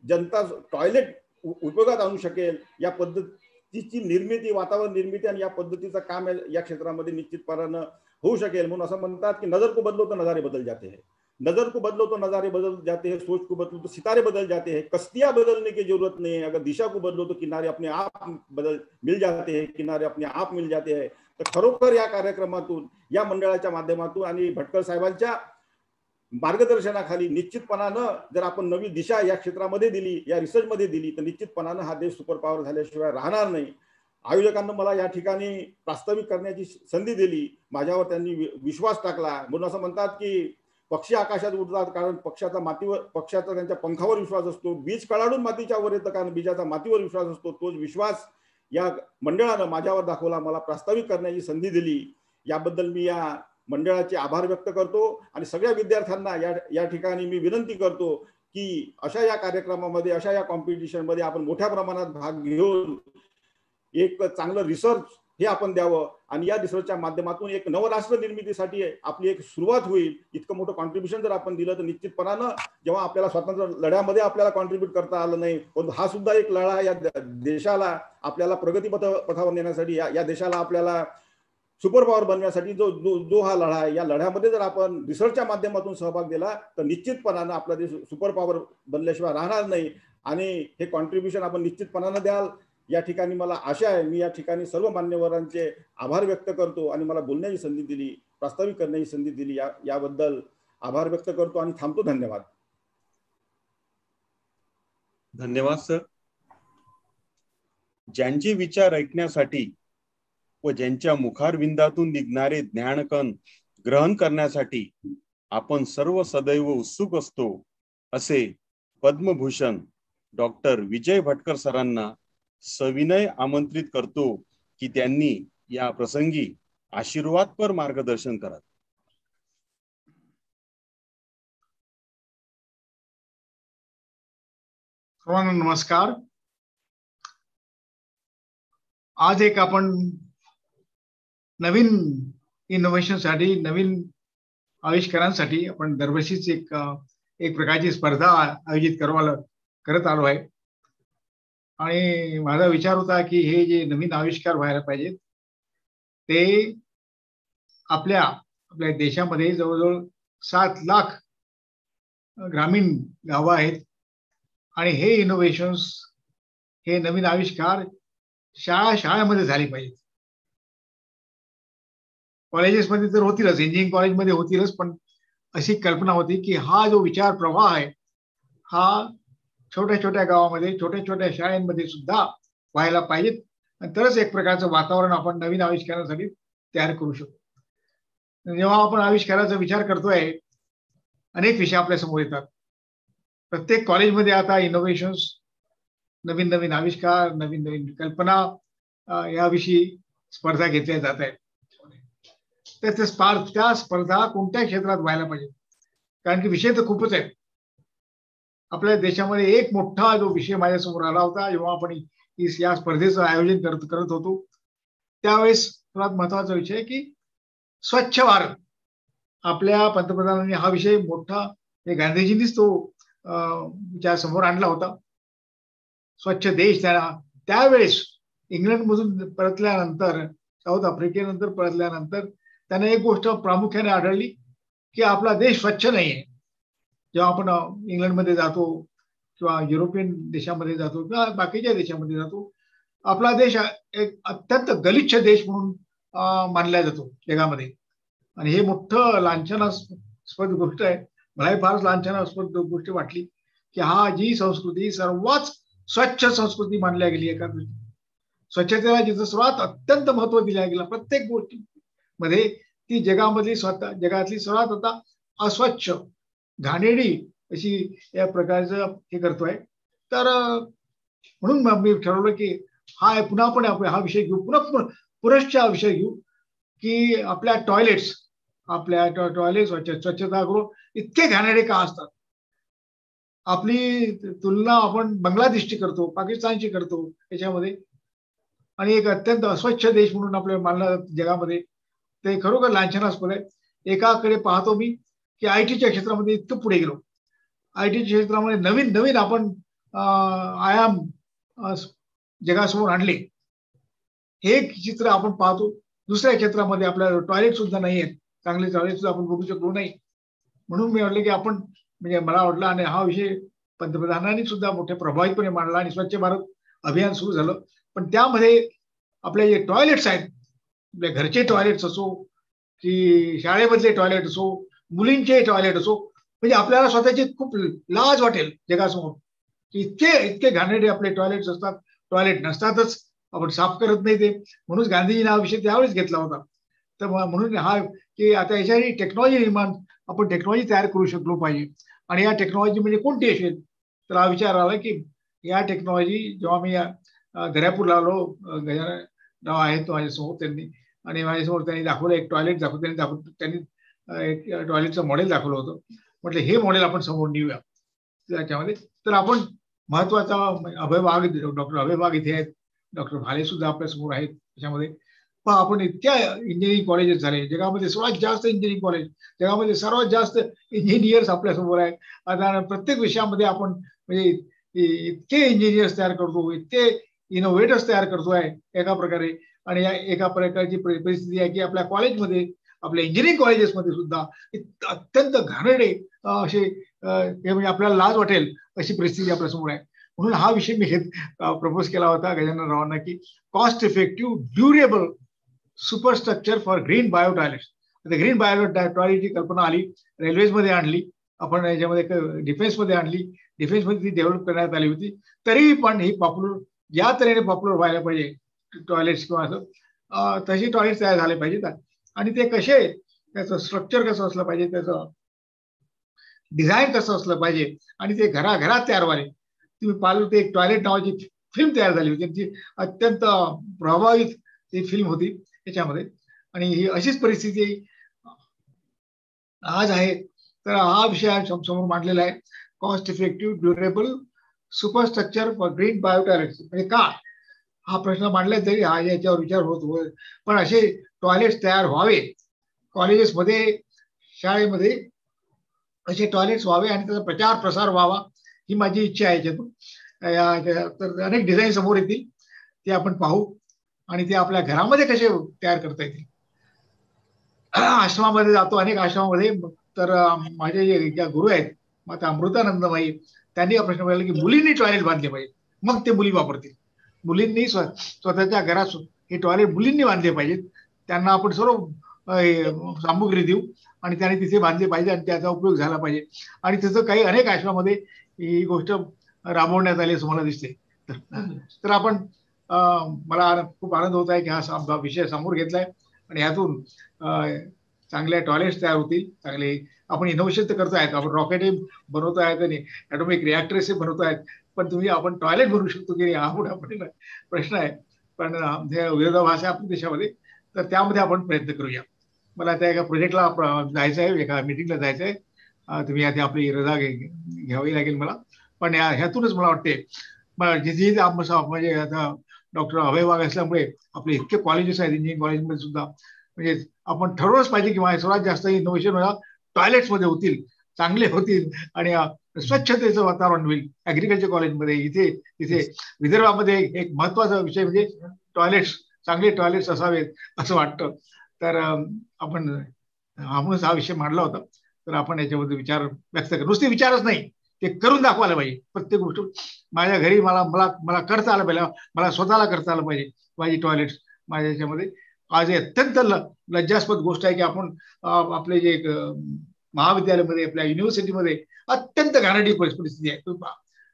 [SPEAKER 4] जनता टॉयलेट उपयोगात आणू शकेल. या पद्धतीची निर्मिती वातावरण निर्मिती आणि या पद्धतीचं काम या क्षेत्रामध्ये निश्चितपणानं होऊ शकेल. म्हणून असं म्हणतात की नजर को बदलो तो नजारे बदल जाते हैं. नजर को बदलो तो नजारे बदल जाते हैं. सोच को बदलो तो सितारे बदल जाते हैं. कश्तियां बदलने की जरूरत नहीं. है अगर दिशा को बदलो तो किनारे अपने आप बदल मिल जाते हैं. किनारे अपने आप मिल जाते हैं. तर खरोखर या कार्यक्रमातून या मंडळाच्या माध्यमातून आणि भटकर साहेबांच्या मार्गदर्शनाखाली निश्चितपणानं जर आपण नवी दिशा या क्षेत्रामध्ये दिली या रिसर्चमध्ये दिली तर निश्चितपणानं हा देश सुपर पॉवर झाल्याशिवाय राहणार नाही. आयोजकांना मला या ठिकाणी प्रास्ताविक करण्याची संधी दिली. माझ्यावर त्यांनी विश्वास टाकला. म्हणून असं म्हणतात की पक्षी आकाशात उडतात कारण पक्षाचा मातीवर पक्षाचा त्यांच्या पंखावर विश्वास असतो. बीज कळाडून मातीच्या वर येतं कारण बीजाचा मातीवर विश्वास असतो. तोच विश्वास या मंडळानं माझ्यावर दाखवला मला प्रास्ताविक करण्याची संधी दिली. याबद्दल मी या मंडळाचे आभार व्यक्त करतो आणि सगळ्या विद्यार्थ्यांना या या ठिकाणी मी विनंती करतो की अशा या कार्यक्रमामध्ये अशा या कॉम्पिटिशनमध्ये आपण मोठ्या प्रमाणात भाग घेऊन एक चांगलं रिसर्च हे आपण द्यावं. आणि या रिसर्चच्या माध्यमातून एक नवराष्ट्र निर्मितीसाठी आपली एक सुरुवात होईल. इतकं मोठं कॉन्ट्रीब्युशन जर आपण दिलं तर निश्चितपणानं जेव्हा आपल्याला स्वातंत्र्य लढ्यामध्ये आपल्याला कॉन्ट्रीब्युट करता आलं नाही पण हा सुद्धा एक लढा या देशाला आपल्याला प्रगतीपथ पथावर नेण्यासाठी या या देशाला आपल्याला सुपर पॉवर बनवण्यासाठी जो जो जो हा लढा आहे या लढ्यामध्ये जर आपण रिसर्चच्या माध्यमातून सहभाग दिला तर निश्चितपणानं आपला देश सुपर पॉवर बनल्याशिवाय राहणार नाही. आणि हे कॉन्ट्रीब्युशन आपण निश्चितपणानं द्याल. या ठिकाणी मला आशा आहे. मी या ठिकाणी सर्व मान्यवरांचे आभार व्यक्त करतो आणि मला बोलण्याची संधी दिली प्रास्ताविक करण्याची संधी दिली. या याबद्दल आभार व्यक्त करतो आणि थांबतो. धन्यवाद.
[SPEAKER 1] धन्यवाद सर. ज्यांचे विचार ऐकण्यासाठी व ज्यांच्या मुखारविंदातून निघणारे ज्ञानकण ग्रहण करण्यासाठी आपण सर्व सदैव उत्सुक असतो असे पद्मभूषण डॉक्टर विजय भटकर सरांना सविनय आमंत्रित करतो की त्यांनी या प्रसंगी आशीर्वादपर मार्गदर्शन करत.
[SPEAKER 5] सर्वांना नमस्कार. आज एक आपण नवीन इनोव्हेशनसाठी नवीन आविष्कारांसाठी आपण दरवर्षीच एक एक प्रकारची स्पर्धा आयोजित करवायला करत आलो आहे. आणि माझा विचार होता की हे जे नवीन आविष्कार व्हायला पाहिजेत ते आपल्या आपल्या देशामध्ये जवळजवळ सात लाख ग्रामीण गावं आहेत. आणि हे इनोव्हेशन्स हे नवीन आविष्कार शाळा शाळेमध्ये झाले पाहिजेत. कॉलेजेसमध्ये तर होतीलच इंजिनिअरिंग कॉलेजमध्ये होतीलच पण अशी कल्पना होती की हा जो विचार प्रवाह आहे हा छोट्या छोट्या गावामध्ये छोट्या छोट्या शाळांमध्ये सुद्धा व्हायला पाहिजेत. आणि तरच एक प्रकारचं वातावरण आपण नवीन आविष्कारासाठी तयार करू शकतो. जेव्हा आपण आविष्काराचा विचार करतोय अनेक विषय आपल्यासमोर येतात. प्रत्येक कॉलेजमध्ये आता इनोव्हेशन्स नवीन नवीन आविष्कार नवीन नवीन कल्पना याविषयी स्पर्धा घेतल्या जात आहेत. तर त्या स्पर्धा कोणत्या क्षेत्रात व्हायला पाहिजे कारण की विषय तर खूपच आहेत. आपल्या देशामध्ये एक मोठा जो विषय माझ्यासमोर आला होता जेव्हा आपण या स्पर्धेचं आयोजन करत करत होतो त्यावेळेस सर्वात महत्त्वाचा विषय की स्वच्छ भारत. आपल्या पंतप्रधानांनी हा विषय मोठा हे गांधीजींनीच तो ज्या समोर आणला होता. स्वच्छ देश त्याला त्यावेळेस इंग्लंडमधून परतल्यानंतर साऊथ आफ्रिकेनंतर परतल्यानंतर त्यांना एक गोष्ट प्रामुख्याने आढळली की आपला देश स्वच्छ नाही आहे जेव्हा आपण इंग्लंडमध्ये जातो किंवा युरोपियन देशामध्ये जातो किंवा बाकीच्या देशामध्ये जातो आपला देश एक अत्यंत गलिच्छ देश म्हणून मानला जातो जगामध्ये. आणि हे मोठं लांछनास्पद गोष्ट आहे. मलाही फारच लांछनास्पद गोष्ट वाटली की हा जी संस्कृती सर्वात स्वच्छ संस्कृती मानल्या गेली एका दृष्टी स्वच्छतेला जिथं सर्वात अत्यंत महत्त्व दिल्या गेलं प्रत्येक गोष्टी मध्ये ती जगामधली स्वतः जगातली सर्वात आता अस्वच्छ घाणेडी अशी या प्रकारचं हे करतोय. तर म्हणून मी ठरवलं की हा पुन्हा पण आपण हा विषय घेऊ. पुन्हा पुरश्च हा विषय घेऊ की आपल्या टॉयलेट्स आपल्या टॉयलेट स्वच्छ स्वच्छतागृह इतके घाणेडे का असतात? आपली तुलना आपण बांगलादेशची करतो पाकिस्तानची करतो याच्यामध्ये. आणि एक अत्यंत अस्वच्छ देश म्हणून आपल्याला मानला जगामध्ये. ते खरोखर लांछनास्पद आहे. एकाकडे पाहतो मी की आय टीच्या क्षेत्रामध्ये इतकं पुढे गेलो. आय टीच्या क्षेत्रामध्ये नवीन नवीन आपण आयाम जगासमोर आणले. हे चित्र आपण पाहतो. दुसऱ्या क्षेत्रामध्ये आपल्या टॉयलेट सुद्धा नाही आहेत. चांगले टॉयलेट सुद्धा आपण बघू शकलो नाही. म्हणून मी म्हटलं की आपण म्हणजे मला वाटलं आणि हा विषय पंतप्रधानांनी सुद्धा मोठ्या प्रभावीपणे मांडला आणि स्वच्छ भारत अभियान सुरू झालं. पण त्यामध्ये आपले जे टॉयलेट्स आहेत आपल्या घरचे टॉयलेट्स असो की शाळेमधले टॉयलेट असो मुलींचे टॉयलेट असो म्हणजे आपल्याला स्वतःची खूप लाज वाटेल जगासमोर. इतके इतके घाणेरडे आपले टॉयलेट्स असतात. टॉयलेट नसतातच. आपण साफ करत नाही ते. म्हणून गांधीजीने हा विषय त्यावेळेस घेतला होता. तर म्हणून हा की आता याच्यासाठी टेक्नॉलॉजी निर्माण आपण टेक्नॉलॉजी तयार करू शकलो पाहिजे. आणि या टेक्नॉलॉजी म्हणजे कोणती असेल तर हा विचार आला की या टेक्नॉलॉजी जेव्हा मी दर्यापूरला आलो गजानन नाव आहेत माझ्यासमोर त्यांनी. आणि माझ्यासमोर त्यांनी दाखवलं एक टॉयलेट दाखवलं त्यांनी दाखवलं त्यांनी एक टॉयलेटचं मॉडेल दाखवलं होतं. म्हटलं हे मॉडेल आपण समोर नेऊया. त्याच्यामध्ये तर आपण महत्त्वाचा अभय वाघ डॉक्टर अभय वाघ इथे आहेत. डॉक्टर भाले सुद्धा आपल्यासमोर आहेत. त्याच्यामध्ये पण आपण इतक्या इंजिनिअरिंग कॉलेजेस झाले. जगामध्ये सर्वात जास्त इंजिनिअरिंग कॉलेज जगामध्ये सर्वात जास्त इंजिनियर्स आपल्यासमोर आहेत. आता प्रत्येक विषयामध्ये आपण म्हणजे इतके इंजिनियर्स तयार करतो इतके इनोव्हेटर्स तयार करतो आहे एका प्रकारे. आणि या एका प्रकारची परिस्थिती आहे की आपल्या कॉलेजमध्ये आपल्या इंजिनिअरिंग कॉलेजेसमध्ये सुद्धा अत्यंत घाणेडे असे म्हणजे आपल्याला लाज वाटेल अशी परिस्थिती आपल्यासमोर आहे. म्हणून हा विषय मी प्रपोज केला होता गजानन रावांना की cost effective durable superstructure for green bio toilets आता ग्रीन बायो टॉयलेटची कल्पना आली रेल्वेजमध्ये आणली आपण याच्यामध्ये डिफेन्समध्ये आणली डिफेन्समध्ये ती डेव्हलप करण्यात आली होती. तरीही पण ही पॉप्युलर या तऱ्हेने पॉप्युलर व्हायला पाहिजे टॉयलेट्स किंवा असं. तशी टॉयलेट्स तयार झाले पाहिजेत. आणि ते कसे त्याचं स्ट्रक्चर कसं असलं पाहिजे? त्याचं डिझाईन कसं असलं पाहिजे? आणि ते घराघरात तयार व्हावे. तुम्ही पाहिलं ते एक टॉयलेट नावाची फिल्म तयार झाली होती. त्यांची अत्यंत प्रभावित ती फिल्म होती त्याच्यामध्ये आणि ही अशीच परिस्थिती आज आहे. तर हा विषय समोर मांडलेला आहे. Cost effective durable superstructure for green biotoilets म्हणजे का? हा प्रश्न मांडला तरी हा याच्यावर विचार होत पण असे टॉयलेट्स तयार व्हावे. कॉलेजेसमध्ये शाळेमध्ये असे टॉयलेट्स व्हावे आणि त्याचा प्रचार प्रसार व्हावा ही माझी इच्छा आहे. याच्यातून तर अनेक डिझाईन समोर येतील ते आपण पाहू आणि ते आपल्या घरामध्ये कसे तयार करता येतील. आश्रमामध्ये जातो अनेक आश्रमामध्ये. तर माझे जे ज्या गुरु आहेत माता अमृतानंदमाई त्यांनी हा प्रश्न विचारला की मुलींनी टॉयलेट बांधले पाहिजे. मग ते मुली वापरतील. मुलींनी स्वतःच्या घरात हे टॉयलेट मुलींनी बांधले पाहिजेत. त्यांना आपण सर्व सामुग्री देऊ आणि त्याने तिथे बांधले पाहिजे आणि त्याचा उपयोग झाला पाहिजे. आणि त्याचं काही अनेक आश्रमामध्ये ही गोष्ट राबवण्यात आली असं मला दिसते तर आपण मला खूप आनंद होत आहे की हा विषय समोर घेतलाय आणि ह्यातून चांगल्या टॉयलेट्स तयार होतील चांगले आपण इनोव्हेशन तर करतो आहेत आपण रॉकेट बनवतो आहेत आणि ॲटॉमिक रिॲक्टर्स बनवतो आहेत पण तुम्ही आपण टॉयलेट बनवू शकतो की हा मोठा प्रश्न आहे. पण विरोधाभास आहे आपल्या देशामध्ये तर त्यामध्ये आपण प्रयत्न करूया. मला त्या एका प्रोजेक्टला जायचं आहे एका मिटिंगला जायचं आहे तुम्ही आधी आपली रजा घ्यावी लागेल मला. पण ह्यातूनच मला वाटते जिथे म्हणजे आता डॉक्टर अभय वाघ असल्यामुळे आपले इतके कॉलेजेस आहेत इंजिनिअरिंग कॉलेजमध्ये सुद्धा. म्हणजे आपण ठरवलंच पाहिजे की सर्वात जास्त इनोव्हेशन टॉयलेट्समध्ये होतील. चांगले होतील आणि स्वच्छतेचं वातावरण होईल. ऍग्रिकल्चर कॉलेजमध्ये इथे तिथे विदर्भामध्ये एक महत्त्वाचा विषय म्हणजे टॉयलेट्स चांगले टॉयलेट्स असावेत असं वाटतं. तर आपण आपणच हा विषय मांडला होता. तर आपण याच्यामध्ये विचार व्यक्त कर. नुसते विचारच नाही. ते करून दाखवायला पाहिजे. प्रत्येक गोष्ट. माझ्या घरी मला मला मला करता आलं पाहिजे. मला स्वतःला करता आलं पाहिजे माझी टॉयलेट्स माझ्या याच्यामध्ये. आज अत्यंत लज्जास्पद गोष्ट आहे की आपण आपले जे महाविद्यालयामध्ये आपल्या युनिव्हर्सिटीमध्ये अत्यंत घाणेरडी परिस्थिती आहे.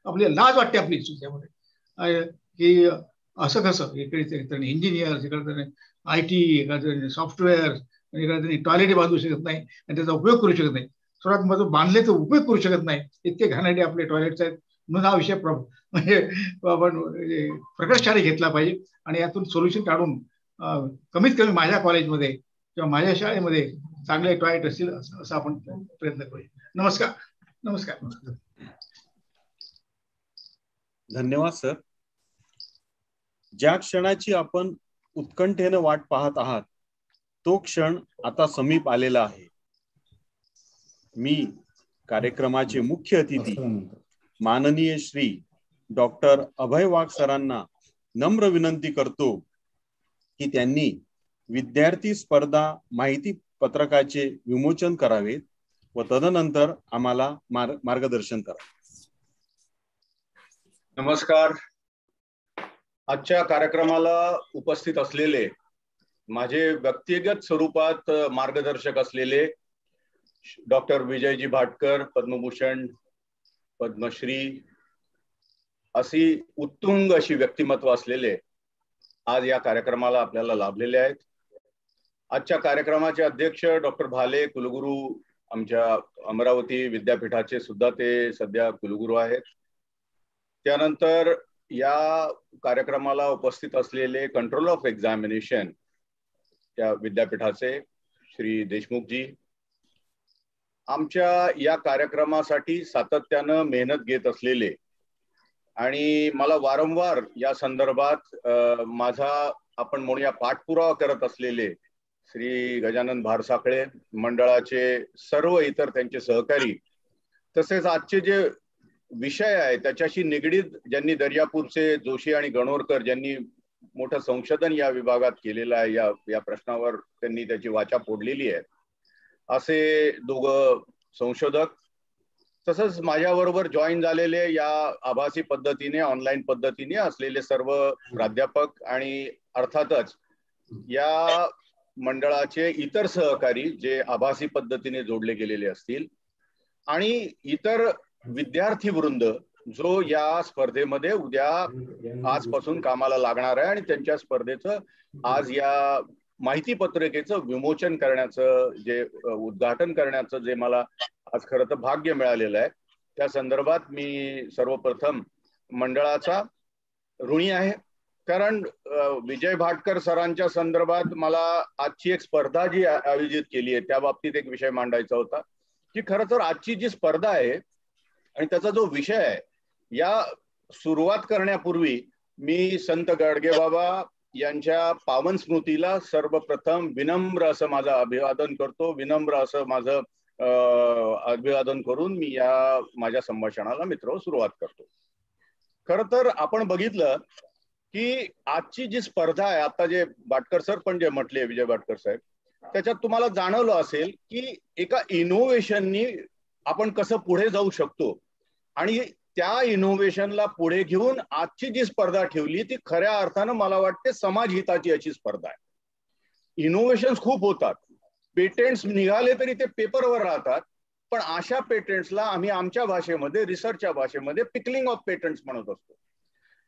[SPEAKER 5] आपली लाज वाटते आपली त्यामध्ये की असं कसं? इकडे इंजिनियर इकडे आय टी एखादं सॉफ्टवेअर एखादं टॉयलेट बांधू शकत नाही आणि त्याचा उपयोग करू शकत नाही. सर्वात महत्त्व बांधले तर उपयोग करू शकत नाही. इतके घाणेरडे आपले टॉयलेट्स आहेत. म्हणून हा विषय म्हणजे आपण प्रकर्षाने घेतला पाहिजे आणि यातून सोल्युशन काढून कमीत कमी माझ्या कॉलेजमध्ये किंवा माझ्या शाळेमध्ये चांगले टॉयलेट असतील असं आपण प्रयत्न करूया. नमस्कार. नमस्कार.
[SPEAKER 1] धन्यवाद सर ज्या क्षणाची आपण उत्कंठेनं वाट पाहत आहात तो क्षण आता समीप आलेला आहे. मी कार्यक्रमाचे मुख्य अतिथी माननीय श्री डॉक्टर अभय वाघ सरांना नम्र विनंती करतो की त्यांनी विद्यार्थी स्पर्धा माहिती पत्रकाचे विमोचन करावेत व तदनंतर आम्हाला मार्गदर्शन करावे
[SPEAKER 6] नमस्कार. आजच्या कार्यक्रमाला उपस्थित असलेले माझे व्यक्तिगत स्वरूपात मार्गदर्शक असलेले डॉक्टर विजयजी भाटकर पद्मभूषण पद्मश्री अशी उत्तुंग अशी व्यक्तिमत्व असलेले आज या कार्यक्रमाला आपल्याला लाभलेले आहेत. आजच्या कार्यक्रमाचे अध्यक्ष डॉक्टर भाले कुलगुरू आमच्या अमरावती विद्यापीठाचे सुद्धा ते सध्या कुलगुरू आहेत. त्यानंतर या कार्यक्रमाला उपस्थित असलेले कंट्रोल ऑफ एक्झामिनेशन त्या विद्यापीठाचे श्री देशमुखजी आमच्या या कार्यक्रमासाठी सातत्यानं मेहनत घेत असलेले आणि मला वारंवार या संदर्भात माझा आपण म्हणूया पाठपुरावा करत असलेले श्री गजानन भारसाखळे मंडळाचे सर्व इतर त्यांचे सहकारी तसेच आजचे जे विषय आहे. त्याच्याशी निगडीत ज्यांनी दर्यापूरचे जोशी आणि गणोरकर ज्यांनी मोठं संशोधन या विभागात केलेलं आहे या या प्रश्नावर त्यांनी त्याची वाचा फोडलेली आहे. असे दोघ संशोधक तसंच माझ्याबरोबर जॉईन झालेले या आभासी पद्धतीने ऑनलाईन पद्धतीने असलेले सर्व प्राध्यापक आणि अर्थातच या मंडळाचे इतर सहकारी जे आभासी पद्धतीने जोडले गेलेले असतील आणि इतर विद्यार्थी वृंद जो या स्पर्धेमध्ये उद्या आजपासून कामाला लागणार आहे आणि त्यांच्या स्पर्धेचं आज या माहिती पत्रिकेचं विमोचन करण्याचं जे उद्घाटन करण्याचं जे मला आज खरं तर भाग्य मिळालेलं आहे. त्या संदर्भात मी सर्वप्रथम मंडळाचा ऋणी आहे. कारण विजय भाटकर सरांच्या संदर्भात मला आजची एक स्पर्धा जी आयोजित केली आहे त्या बाबतीत एक विषय मांडायचा होता की खरं तर आजची जी स्पर्धा आहे आणि त्याचा जो विषय आहे या सुरुवात करण्यापूर्वी मी संत गाडगे बाबा यांच्या पावन स्मृतीला सर्वप्रथम विनम्र असं माझं अभिवादन करतो. विनम्र असं माझं अभिवादन करून मी या माझ्या संभाषणाला मित्र सुरुवात करतो. खर तर आपण बघितलं की आजची जी स्पर्धा आहे आता जे बाटकर सर पण जे म्हटले विजय बाटकर साहेब त्याच्यात तुम्हाला जाणवलं असेल की एका इनोव्हेशननी आपण कसं पुढे जाऊ शकतो? आणि त्या इनोव्हेशनला पुढे घेऊन आजची जी स्पर्धा ठेवली ती खऱ्या अर्थानं मला वाटते समाज हिताची अशी स्पर्धा आहे. इनोव्हेशन खूप होतात. पेटेंट्स निघाले तरी ते पेपरवर राहतात. पण अशा पेटेंट्सला आम्ही आमच्या भाषेमध्ये रिसर्चच्या भाषेमध्ये पिकलिंग ऑफ पेटंट्स म्हणत असतो.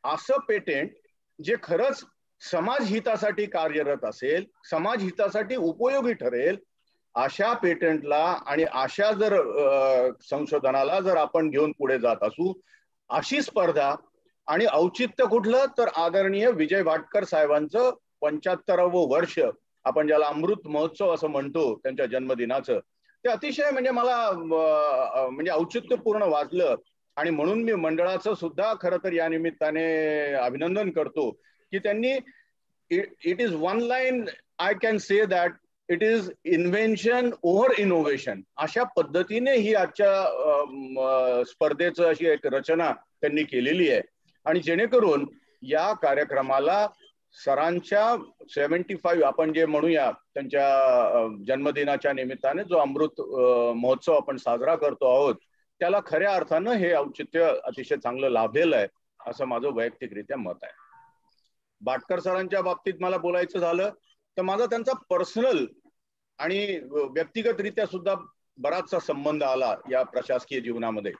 [SPEAKER 6] असं पेटेंट जे खरंच समाज हितासाठी कार्यरत असेल समाज हितासाठी उपयोगी ठरेल अशा पेटंटला आणि अशा जर संशोधनाला जर आपण घेऊन पुढे जात असू अशी स्पर्धा आणि औचित्य कुठलं तर आदरणीय विजय भाटकर साहेबांचं पंच्याहत्तरावं वर्ष आपण ज्याला अमृत महोत्सव असं म्हणतो त्यांच्या जन्मदिनाचं ते अतिशय म्हणजे मला म्हणजे औचित्यपूर्ण वाचलं आणि म्हणून मी मंडळाचं सुद्धा खरं तर या निमित्ताने अभिनंदन करतो की त्यांनी it is one line I can say that it is invention over innovation अशा पद्धतीने ही आजच्या स्पर्धेचं अशी एक रचना त्यांनी केलेली आहे. आणि जेणेकरून या कार्यक्रमाला सरांच्या सेव्हन्टी फाईव्ह आपण जे म्हणूया त्यांच्या जन्मदिनाच्या निमित्ताने जो अमृत महोत्सव आपण साजरा करतो आहोत त्याला खऱ्या अर्थानं हे औचित्य अतिशय चांगलं लाभलेलं आहे असं माझं वैयक्तिकरित्या मत आहे. बाटकर सरांच्या बाबतीत मला बोलायचं झालं. तर माझा त्यांचा पर्सनल आणि व्यक्तिगतरित्या सुद्धा बराचसा संबंध आला या प्रशासकीय जीवनामध्ये.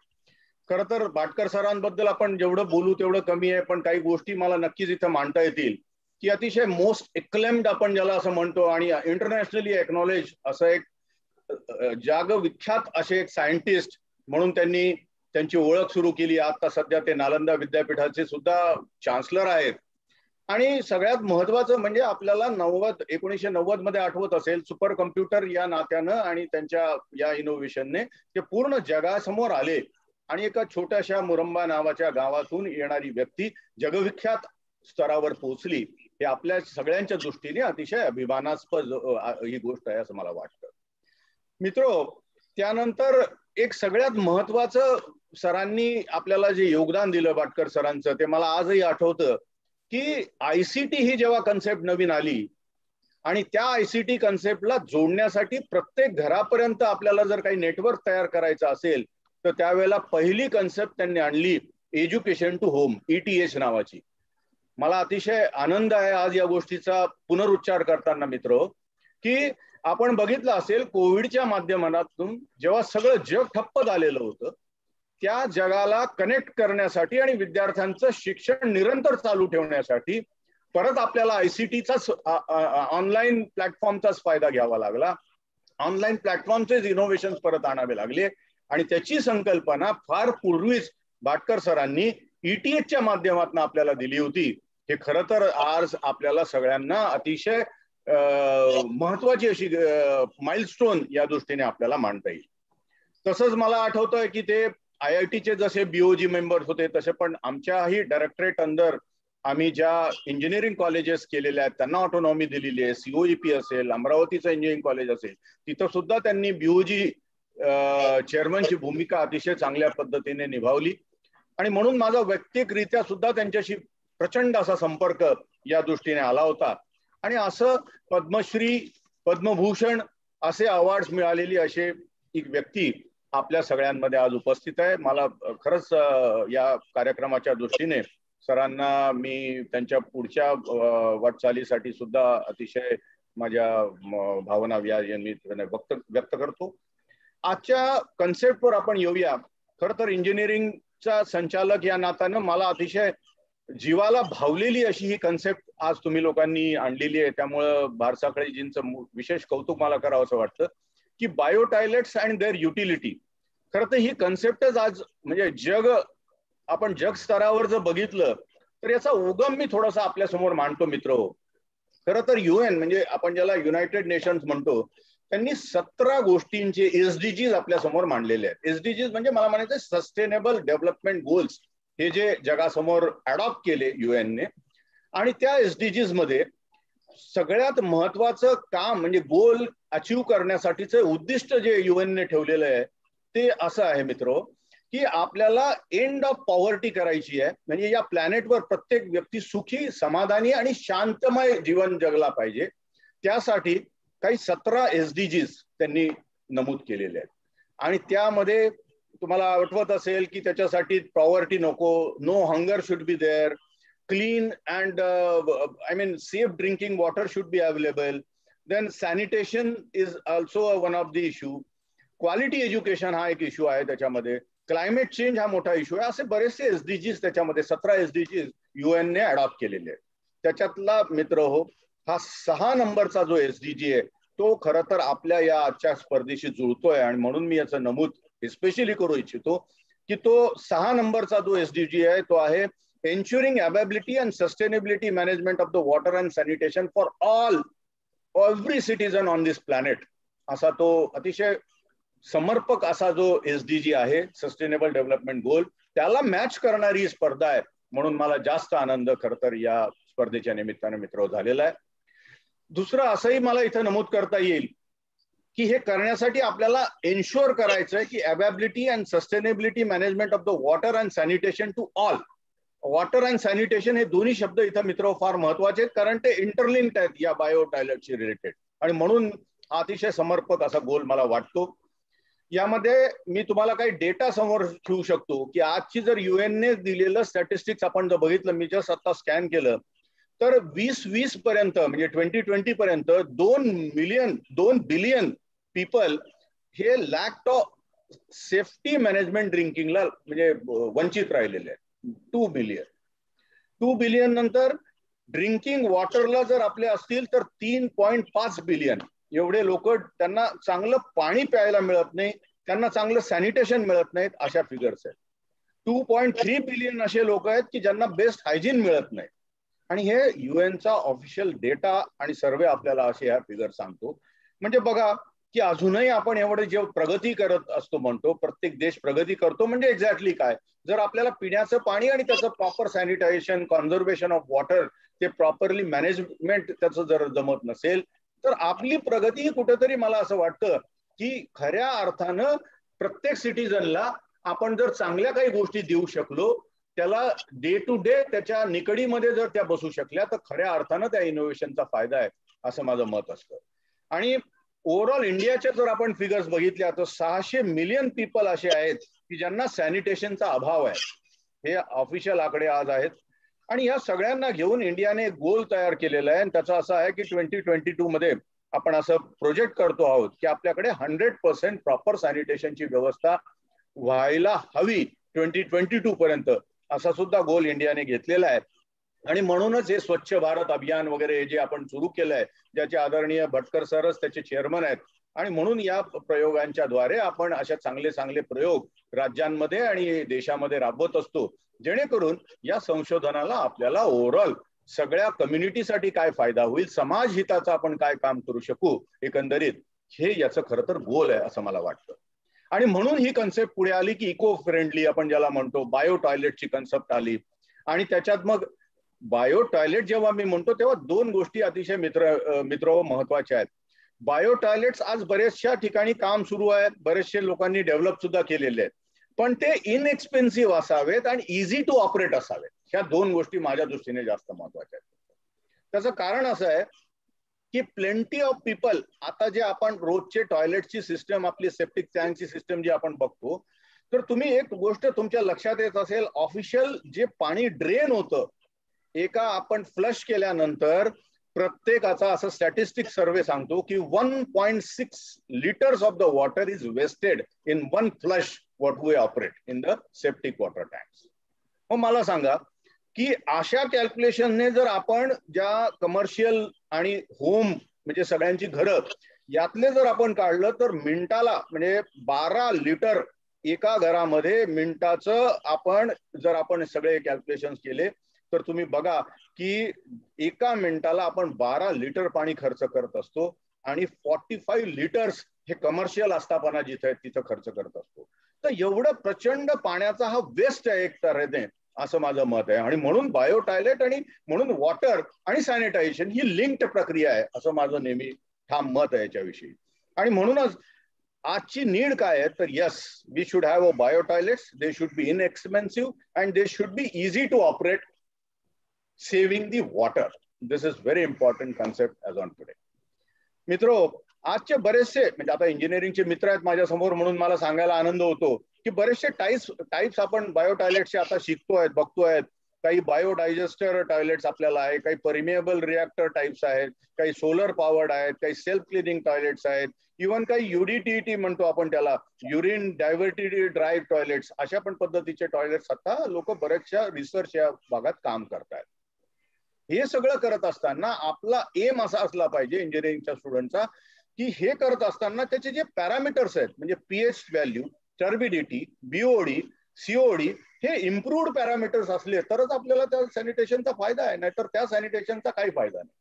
[SPEAKER 6] खर तर बाटकर सरांबद्दल आपण जेवढं बोलू तेवढं कमी आहे पण काही गोष्टी मला नक्कीच इथं मांडता येतील. की अतिशय मोस्ट एक्लेम्ड आपण ज्याला असं म्हणतो आणि इंटरनॅशनली एक्नॉलेज असं एक जागविख्यात असे एक सायंटिस्ट म्हणून त्यांनी त्यांची ओळख सुरू केली. आता सध्या ते नालंदा विद्यापीठाचे सुद्धा चान्सलर आहेत. आणि सगळ्यात महत्वाचं म्हणजे आपल्याला नव्वद एकोणीसशे नव्वदमध्ये आठवत असेल सुपर कम्प्युटर या नात्यानं आणि त्यांच्या या इनोव्हेशनने ते पूर्ण जगासमोर आले. आणि एका छोट्याशा मुरंबा नावाच्या गावातून येणारी व्यक्ती जगविख्यात स्तरावर पोहोचली. हे आपल्या सगळ्यांच्या दृष्टीने अतिशय अभिमानास्पद ही गोष्ट आहे असं मला वाटतं. मित्रो त्यानंतर एक सगळ्यात महत्वाचं सरांनी आपल्याला जे योगदान दिलं बाटकर सरांचं ते मला आजही आठवतं. की आयसीटी ही जेव्हा कन्सेप्ट नवीन आली आणि त्या आयसीटी कन्सेप्टला जोडण्यासाठी प्रत्येक घरापर्यंत आपल्याला जर काही नेटवर्क तयार करायचं असेल तर त्यावेळेला पहिली कन्सेप्ट त्यांनी आणली एज्युकेशन टू होम ईटीएच नावाची. मला अतिशय आनंद आहे आज या गोष्टीचा पुनरुच्चार करताना मित्र की आपण बघितलं असेल कोविडच्या माध्यमातून जेव्हा सगळं जग ठप्प झालेलं होतं त्या जगाला कनेक्ट करण्यासाठी आणि विद्यार्थ्यांचं शिक्षण निरंतर चालू ठेवण्यासाठी परत आपल्याला आयसीटीचाच ऑनलाईन प्लॅटफॉर्मचाच फायदा घ्यावा लागला. ऑनलाईन प्लॅटफॉर्मचेच इनोव्हेशन परत आणावे लागले. आणि त्याची संकल्पना फार पूर्वीच भाटकर सरांनी ईटीएचच्या माध्यमातून आपल्याला दिली होती. हे खरं तर आज आपल्याला सगळ्यांना अतिशय महत्वाची अशी माइलस्टोन या दृष्टीने आपल्याला मांडता येईल. तसंच मला आठवतंय की ते आय आय टीचे जसे बीओजी मेंबर्स होते तसे पण आमच्याही डायरेक्टरेट अंदर आम्ही ज्या इंजिनिअरिंग कॉलेजेस केलेल्या आहेत त्यांना ऑटोनॉमी दिलेली आहे. सीओईपी असेल अमरावतीचं इंजिनिअरिंग कॉलेज असेल तिथं सुद्धा त्यांनी बीओजी चेअरमनची भूमिका अतिशय चांगल्या पद्धतीने निभावली. आणि म्हणून माझा वैयक्तिकरित्या सुद्धा त्यांच्याशी प्रचंड असा संपर्क या दृष्टीने आला होता. आणि असं पद्मश्री पद्मभूषण असे अवॉर्ड मिळालेली असे एक व्यक्ती आपल्या सगळ्यांमध्ये आज उपस्थित आहे. मला खरंच या कार्यक्रमाच्या दृष्टीने सरांना मी त्यांच्या पुढच्या वाटचालीसाठी सुद्धा अतिशय माझ्या भावना मी म्हणजे व्यक्त व्यक्त करतो. आजच्या कन्सेप्टवर आपण येऊया. खर तर इंजिनिअरिंगचा संचालक या नात्यानं मला अतिशय जीवाला भावलेली अशी ही कन्सेप्ट आज तुम्ही लोकांनी आणलेली आहे. त्यामुळं भारसाखळेजींचं विशेष कौतुक मला करावं असं वाटतं. की bio toilets and their utility खरं तर ही कन्सेप्टच आज म्हणजे जग आपण जग स्तरावर जर बघितलं तर याचा उगम मी थोडासा आपल्यासमोर मांडतो मित्र हो. खरं तर युएन म्हणजे आपण ज्याला युनायटेड नेशन्स म्हणतो त्यांनी सतरा गोष्टींचे एसडीजीज आपल्यासमोर मांडलेले आहेत. एसडीजीज म्हणजे मला म्हणायचं सस्टेनेबल डेव्हलपमेंट गोल्स हे जे जगासमोर अडॉप्ट केले युएनने आणि त्या एसडीजीजमध्ये सगळ्यात महत्वाचं काम म्हणजे गोल अचीव करण्यासाठीचं उद्दिष्ट जे युएनने ठेवलेलं आहे ते असं आहे मित्र की आपल्याला एंड ऑफ पॉवर्टी करायची आहे. म्हणजे या प्लॅनेटवर प्रत्येक व्यक्ती सुखी समाधानी आणि शांतमय जीवन जगला पाहिजे. त्यासाठी काही सतरा एसडीजीज त्यांनी नमूद केलेले आहेत. आणि त्यामध्ये तुम्हाला आठवत असेल की त्याच्यासाठी पॉवर्टी नको no hunger should be there clean and I mean safe drinking water should be available then sanitation is also one of the issue quality education हा एक इश्यू आहे त्याच्यामध्ये. क्लायमेट चेंज हा मोठा इश्यू आहे. असे बरेचसे एसडीजीज त्याच्यामध्ये सतरा एसडीजीज युएनने अडॉप्ट केलेले आहेत. त्याच्यातला मित्र हो हा सहा नंबरचा जो एसडीजी आहे तो खर तर आपल्या या आजच्या स्पर्धेशी जुळतोय आणि म्हणून मी याचं नमूद स्पेशली करू इच्छितो की तो सहा नंबरचा जो एसडीजी आहे तो आहे ensuring availability and sustainability management of the water and sanitation for all every citizen on this planet असा तो अतिशय समर्पक असा जो एसडीजी आहे सस्टेनेबल डेव्हलपमेंट गोल त्याला मॅच करणारी स्पर्धा आहे म्हणून मला जास्त आनंद खर तर या स्पर्धेच्या निमित्ताने मित्र झालेला आहे. दुसरं असंही मला इथं नमूद करता येईल की हे करण्यासाठी आपल्याला एन्शुअर करायचं आहे की availability and sustainability management of the water and sanitation to all water and sanitation हे दोन्ही शब्द इथं मित्र फार महत्त्वाचे आहेत कारण ते इंटरलिंक्ड आहेत या बायो टॉयलेटशी रिलेटेड आणि म्हणून अतिशय समर्पक असा गोल मला वाटतो. यामध्ये मी तुम्हाला काही डेटा समोर ठेवू शकतो की आजची जर युएनने दिलेलं स्टॅटिस्टिक्स आपण जर बघितलं मी जर सत्ता स्कॅन केलं तर वीस वीस पर्यंत म्हणजे ट्वेंटी ट्वेंटी पर्यंत दोन मिलियन दोन बिलियन पीपल हे लॅक ऑफ सेफ्टी मॅनेजमेंट ड्रिंकिंगला म्हणजे वंचित राहिलेले आहेत. टू बिलियन टू बिलियन नंतर ड्रिंकिंग वॉटरला जर आपले असतील तर तीन पॉईंट पाच बिलियन एवढे लोक त्यांना चांगलं पाणी प्यायला मिळत नाही त्यांना चांगलं सॅनिटेशन मिळत नाहीत अशा फिगर्स आहेत. टू पॉईंट थ्री बिलियन असे लोक आहेत की ज्यांना बेस्ट हायजीन मिळत नाही. आणि हे युएनचा ऑफिशियल डेटा आणि सर्वे आपल्याला असे ह्या फिगर सांगतो. म्हणजे बघा की अजूनही आपण एवढे जे प्रगती करत असतो म्हणतो प्रत्येक देश प्रगती करतो म्हणजे एक्झॅक्टली काय? जर आपल्याला पिण्याचं पाणी आणि त्याचं proper sanitization conservation of water ते प्रॉपरली मॅनेजमेंट त्याचं जर जमत नसेल तर आपली प्रगती कुठेतरी मला असं वाटतं की खऱ्या अर्थानं प्रत्येक सिटीजनला आपण जर चांगल्या काही गोष्टी देऊ शकलो त्याला डे टू डे त्याच्या निकडीमध्ये जर त्या बसू शकल्या तर खऱ्या अर्थानं त्या इनोव्हेशनचा फायदा आहे असं माझं मत असतं. आणि ओव्हरऑल इंडियाच्या जर आपण फिगर्स बघितल्या तर सहाशे मिलियन पीपल असे आहेत की ज्यांना सॅनिटेशनचा अभाव आहे. हे ऑफिशियल आकडे आज आहेत. आणि या सगळ्यांना घेऊन इंडियाने एक गोल तयार केलेला आहे. आणि त्याचा असं आहे की ट्वेंटी ट्वेंटी टू मध्ये आपण असं प्रोजेक्ट करतो आहोत की आपल्याकडे हंड्रेड पर्सेंट प्रॉपर सॅनिटेशनची व्यवस्था व्हायला हवी ट्वेंटी ट्वेंटी टू पर्यंत. असा सुद्धा गोल इंडियाने घेतलेला आहे. आणि म्हणूनच हे स्वच्छ भारत अभियान वगैरे जे आपण सुरू केलं आहे ज्याचे आदरणीय भटकर सरच त्याचे चेअरमन आहेत. आणि म्हणून या प्रयोगांच्या द्वारे आपण अशा चांगले चांगले प्रयोग राज्यांमध्ये आणि देशामध्ये राबवत असतो. जेणेकरून या संशोधनाला आपल्याला ओव्हरऑल सगळ्या कम्युनिटीसाठी काय फायदा होईल समाज हिताचं आपण काय काम करू शकू एकंदरीत हे याचं खरं तर गोल आहे असं मला वाटतं. आणि म्हणून ही कन्सेप्ट पुढे आली की इको फ्रेंडली आपण ज्याला म्हणतो बायो टॉयलेटची कन्सेप्ट आली. आणि त्याच्यात मग बायो टॉयलेट जेव्हा मी म्हणतो तेव्हा दोन गोष्टी अतिशय मित्र मित्र महत्त्वाच्या आहेत. बायो टॉयलेट्स आज बरेचशा ठिकाणी काम सुरू आहेत बरेचसे लोकांनी डेव्हलप सुद्धा केलेले आहेत. पण ते इनएक्सपेन्सिव्ह असावेत आणि इझी टू ऑपरेट असावेत. ह्या दोन गोष्टी माझ्या दृष्टीने जास्त महत्त्वाच्या आहेत. त्याचं कारण असं आहे की प्लेंटी ऑफ पीपल आता जे आपण रोजचे टॉयलेटची सिस्टम आपली सेप्टिक टँकची सिस्टम जी आपण बघतो तर तुम्ही एक गोष्ट तुमच्या लक्षात येत असेल ऑफिशियल जे पाणी ड्रेन होतं एका आपण फ्लश केल्यानंतर प्रत्येकाचा असं स्टॅटिस्टिक सर्वे सांगतो की one point six litres of the water is wasted in one flush what we operate in the septic water tanks मग मला सांगा की अशा कॅल्क्युलेशनने जर आपण ज्या कमर्शियल आणि होम म्हणजे सगळ्यांची घरं यातले जर आपण काढलं तर मिनिटाला म्हणजे बारा लिटर एका घरामध्ये मिनिटाचं आपण जर आपण सगळे कॅल्क्युलेशन केले तर तुम्ही बघा की एका मिनिटाला आपण बारा लिटर पाणी खर्च करत असतो आणि फॉर्टी फाईव्ह लिटर्स हे कमर्शियल आस्थापना जिथे आहेत तिथं खर्च करत असतो. तर एवढं प्रचंड पाण्याचा हा वेस्ट आहे एक तऱ्हेने असं माझं मत आहे. आणि म्हणून बायो टॉयलेट आणि म्हणून वॉटर आणि सॅनिटायझेशन ही लिंक्ड प्रक्रिया आहे असं माझं नेहमी ठाम मत आहे याच्याविषयी. आणि म्हणूनच आजची नीड काय आहे? तर yes we should have a bio toilets they should be inexpensive and they should be easy to operate saving the water this is very important concept as on today मित्रो आजचे बरेचसे म्हणजे आता इंजिनिअरिंगचे मित्र आहेत माझ्यासमोर म्हणून मला सांगायला आनंद होतो की बरेचसे टाईप्स टाईप्स आपण बायो टॉयलेटचे आता शिकतोय बघतोय. काही बायो डायजेस्टर टॉयलेट्स आपल्याला आहे काही परिमिएबल रिॲक्टर टाईप्स आहेत काही सोलर पॉवर्ड आहेत काही सेल्फ क्लिनिंग टॉयलेट्स आहेत. इव्हन काही युडीटीटी म्हणतो आपण त्याला युरिन डायव्हर्टिटी ड्राईव्ह टॉयलेट्स अशा पण पद्धतीचे टॉयलेट्स आता लोक बऱ्याचशा रिसर्च या भागात काम करतायत. हे सगळं करत असताना आपला एम असा असला पाहिजे इंजिनिअरिंगच्या स्टुडंटचा की हे करत असताना त्याचे जे पॅरामीटर्स आहेत म्हणजे pH value turbidity BOD COD हे इम्प्रूव्ड पॅरामीटर्स असले तरच आपल्याला त्या सॅनिटेशनचा फायदा आहे नाहीतर त्या सॅनिटेशनचा काही फायदा नाही.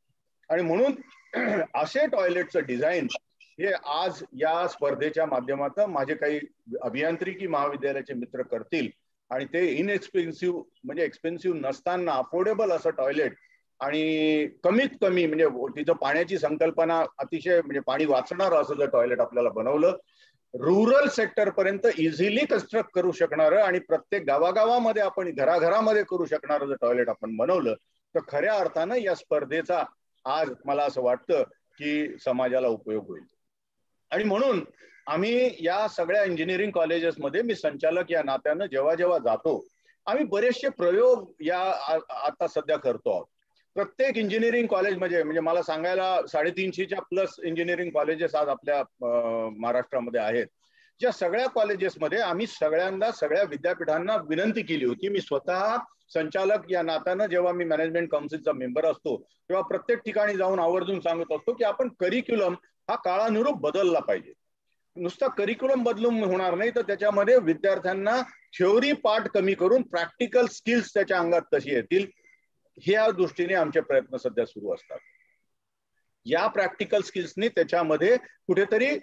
[SPEAKER 6] आणि म्हणून असे टॉयलेटचं डिझाईन हे आज या स्पर्धेच्या माध्यमातून माझे काही अभियांत्रिकी महाविद्यालयाचे मित्र करतील. आणि ते इनएक्सपेन्सिव्ह म्हणजे एक्सपेन्सिव्ह नसताना अफोर्डेबल असं टॉयलेट आणि कमीत कमी म्हणजे तिथं पाण्याची संकल्पना अतिशय म्हणजे पाणी वाचणार असं जर टॉयलेट आपल्याला बनवलं रुरल सेक्टर पर्यंत इझिली कन्स्ट्रक्ट करू शकणार आणि प्रत्येक गावागावामध्ये आपण घराघरामध्ये करू शकणार जर टॉयलेट आपण बनवलं तर खऱ्या अर्थानं या स्पर्धेचा आज मला असं वाटतं की समाजाला उपयोग होईल. आणि म्हणून आम्ही या सगळ्या इंजिनिअरिंग कॉलेजेसमध्ये मी संचालक या नात्यानं जेव्हा जेव्हा जातो आम्ही बरेचसे प्रयोग या आता सध्या करतो आहोत. प्रत्येक इंजिनिअरिंग कॉलेजमध्ये म्हणजे मला सांगायला साडेतीनशेच्या प्लस इंजिनिअरिंग कॉलेजेस आज आपल्या महाराष्ट्रामध्ये आहेत. ज्या सगळ्या कॉलेजेसमध्ये आम्ही सगळ्यांना सगळ्या विद्यापीठांना विनंती केली होती. मी स्वतः संचालक या नात्यानं जेव्हा मी मॅनेजमेंट काउन्सिलचा मेंबर असतो तेव्हा प्रत्येक ठिकाणी जाऊन आवर्जून सांगत असतो की आपण करिक्युलम हा काळानुरूप बदलला पाहिजे. नुसता करिक्युलम बदलून होणार नाही तर त्याच्यामध्ये विद्यार्थ्यांना थ्योरी पार्ट कमी करून प्रॅक्टिकल स्किल्स त्याच्या अंगात कशी येतील. ह्या दृष्टीने आमचे प्रयत्न सध्या सुरू असतात. या प्रॅक्टिकल स्किल्सनी त्याच्यामध्ये कुठेतरी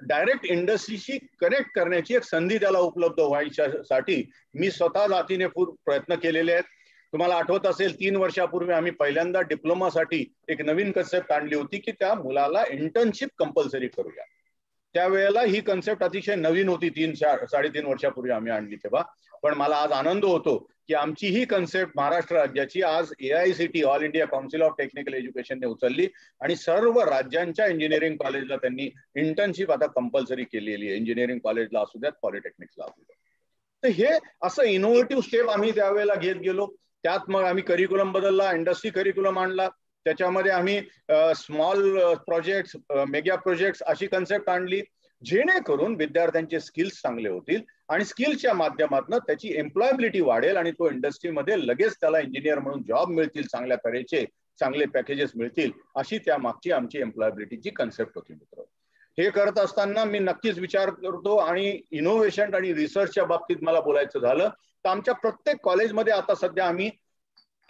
[SPEAKER 6] डायरेक्ट इंडस्ट्रीशी कनेक्ट करण्याची एक संधी त्याला उपलब्ध व्हायच्यासाठी मी स्वतः जातीने प्रयत्न केलेले आहेत. तुम्हाला आठवत असेल तीन वर्षापूर्वी आम्ही पहिल्यांदा डिप्लोमासाठी एक नवीन कन्सेप्ट आणली होती की त्या मुलाला इंटर्नशिप कंपल्सरी करूया. त्यावेळेला ही कन्सेप्ट अतिशय नवीन होती तीन चार साडेतीन वर्षापूर्वी आम्ही आणली तेव्हा. पण मला आज आनंद होतो की आमची ही कन्सेप्ट महाराष्ट्र राज्याची आज A I C T all India council of technical एज्युकेशनने उचलली आणि सर्व राज्यांच्या इंजिनिअरिंग कॉलेजला त्यांनी इंटर्नशिप आता कंपल्सरी केलेली आहे. इंजिनिअरिंग कॉलेजला असू द्यात पॉलिटेक्निकला असू द्यात. तर हे असं इनोव्हेटिव्ह स्टेप आम्ही त्यावेळेला घेत गेलो. त्यात मग आम्ही करिक्युलम बदलला इंडस्ट्री करिक्युलम आणला. त्याच्यामध्ये आम्ही स्मॉल प्रोजेक्ट मेगा प्रोजेक्ट अशी कन्सेप्ट आणली. जेणेकरून विद्यार्थ्यांचे स्किल्स चांगले होतील. आणि स्किल्सच्या माध्यमातून त्याची एम्प्लॉयबिलिटी वाढेल आणि तो इंडस्ट्रीमध्ये लगेच त्याला इंजिनियर म्हणून जॉब मिळतील चांगल्या तऱ्हेचे चांगले पॅकेजेस मिळतील अशी त्या मागची आमची एम्प्लॉयबिलिटीची कन्सेप्ट होती मित्र. हे करत असताना मी नक्कीच विचार करतो आणि इनोव्हेशन आणि रिसर्चच्या बाबतीत मला बोलायचं झालं तर आमच्या प्रत्येक कॉलेजमध्ये आता सध्या आम्ही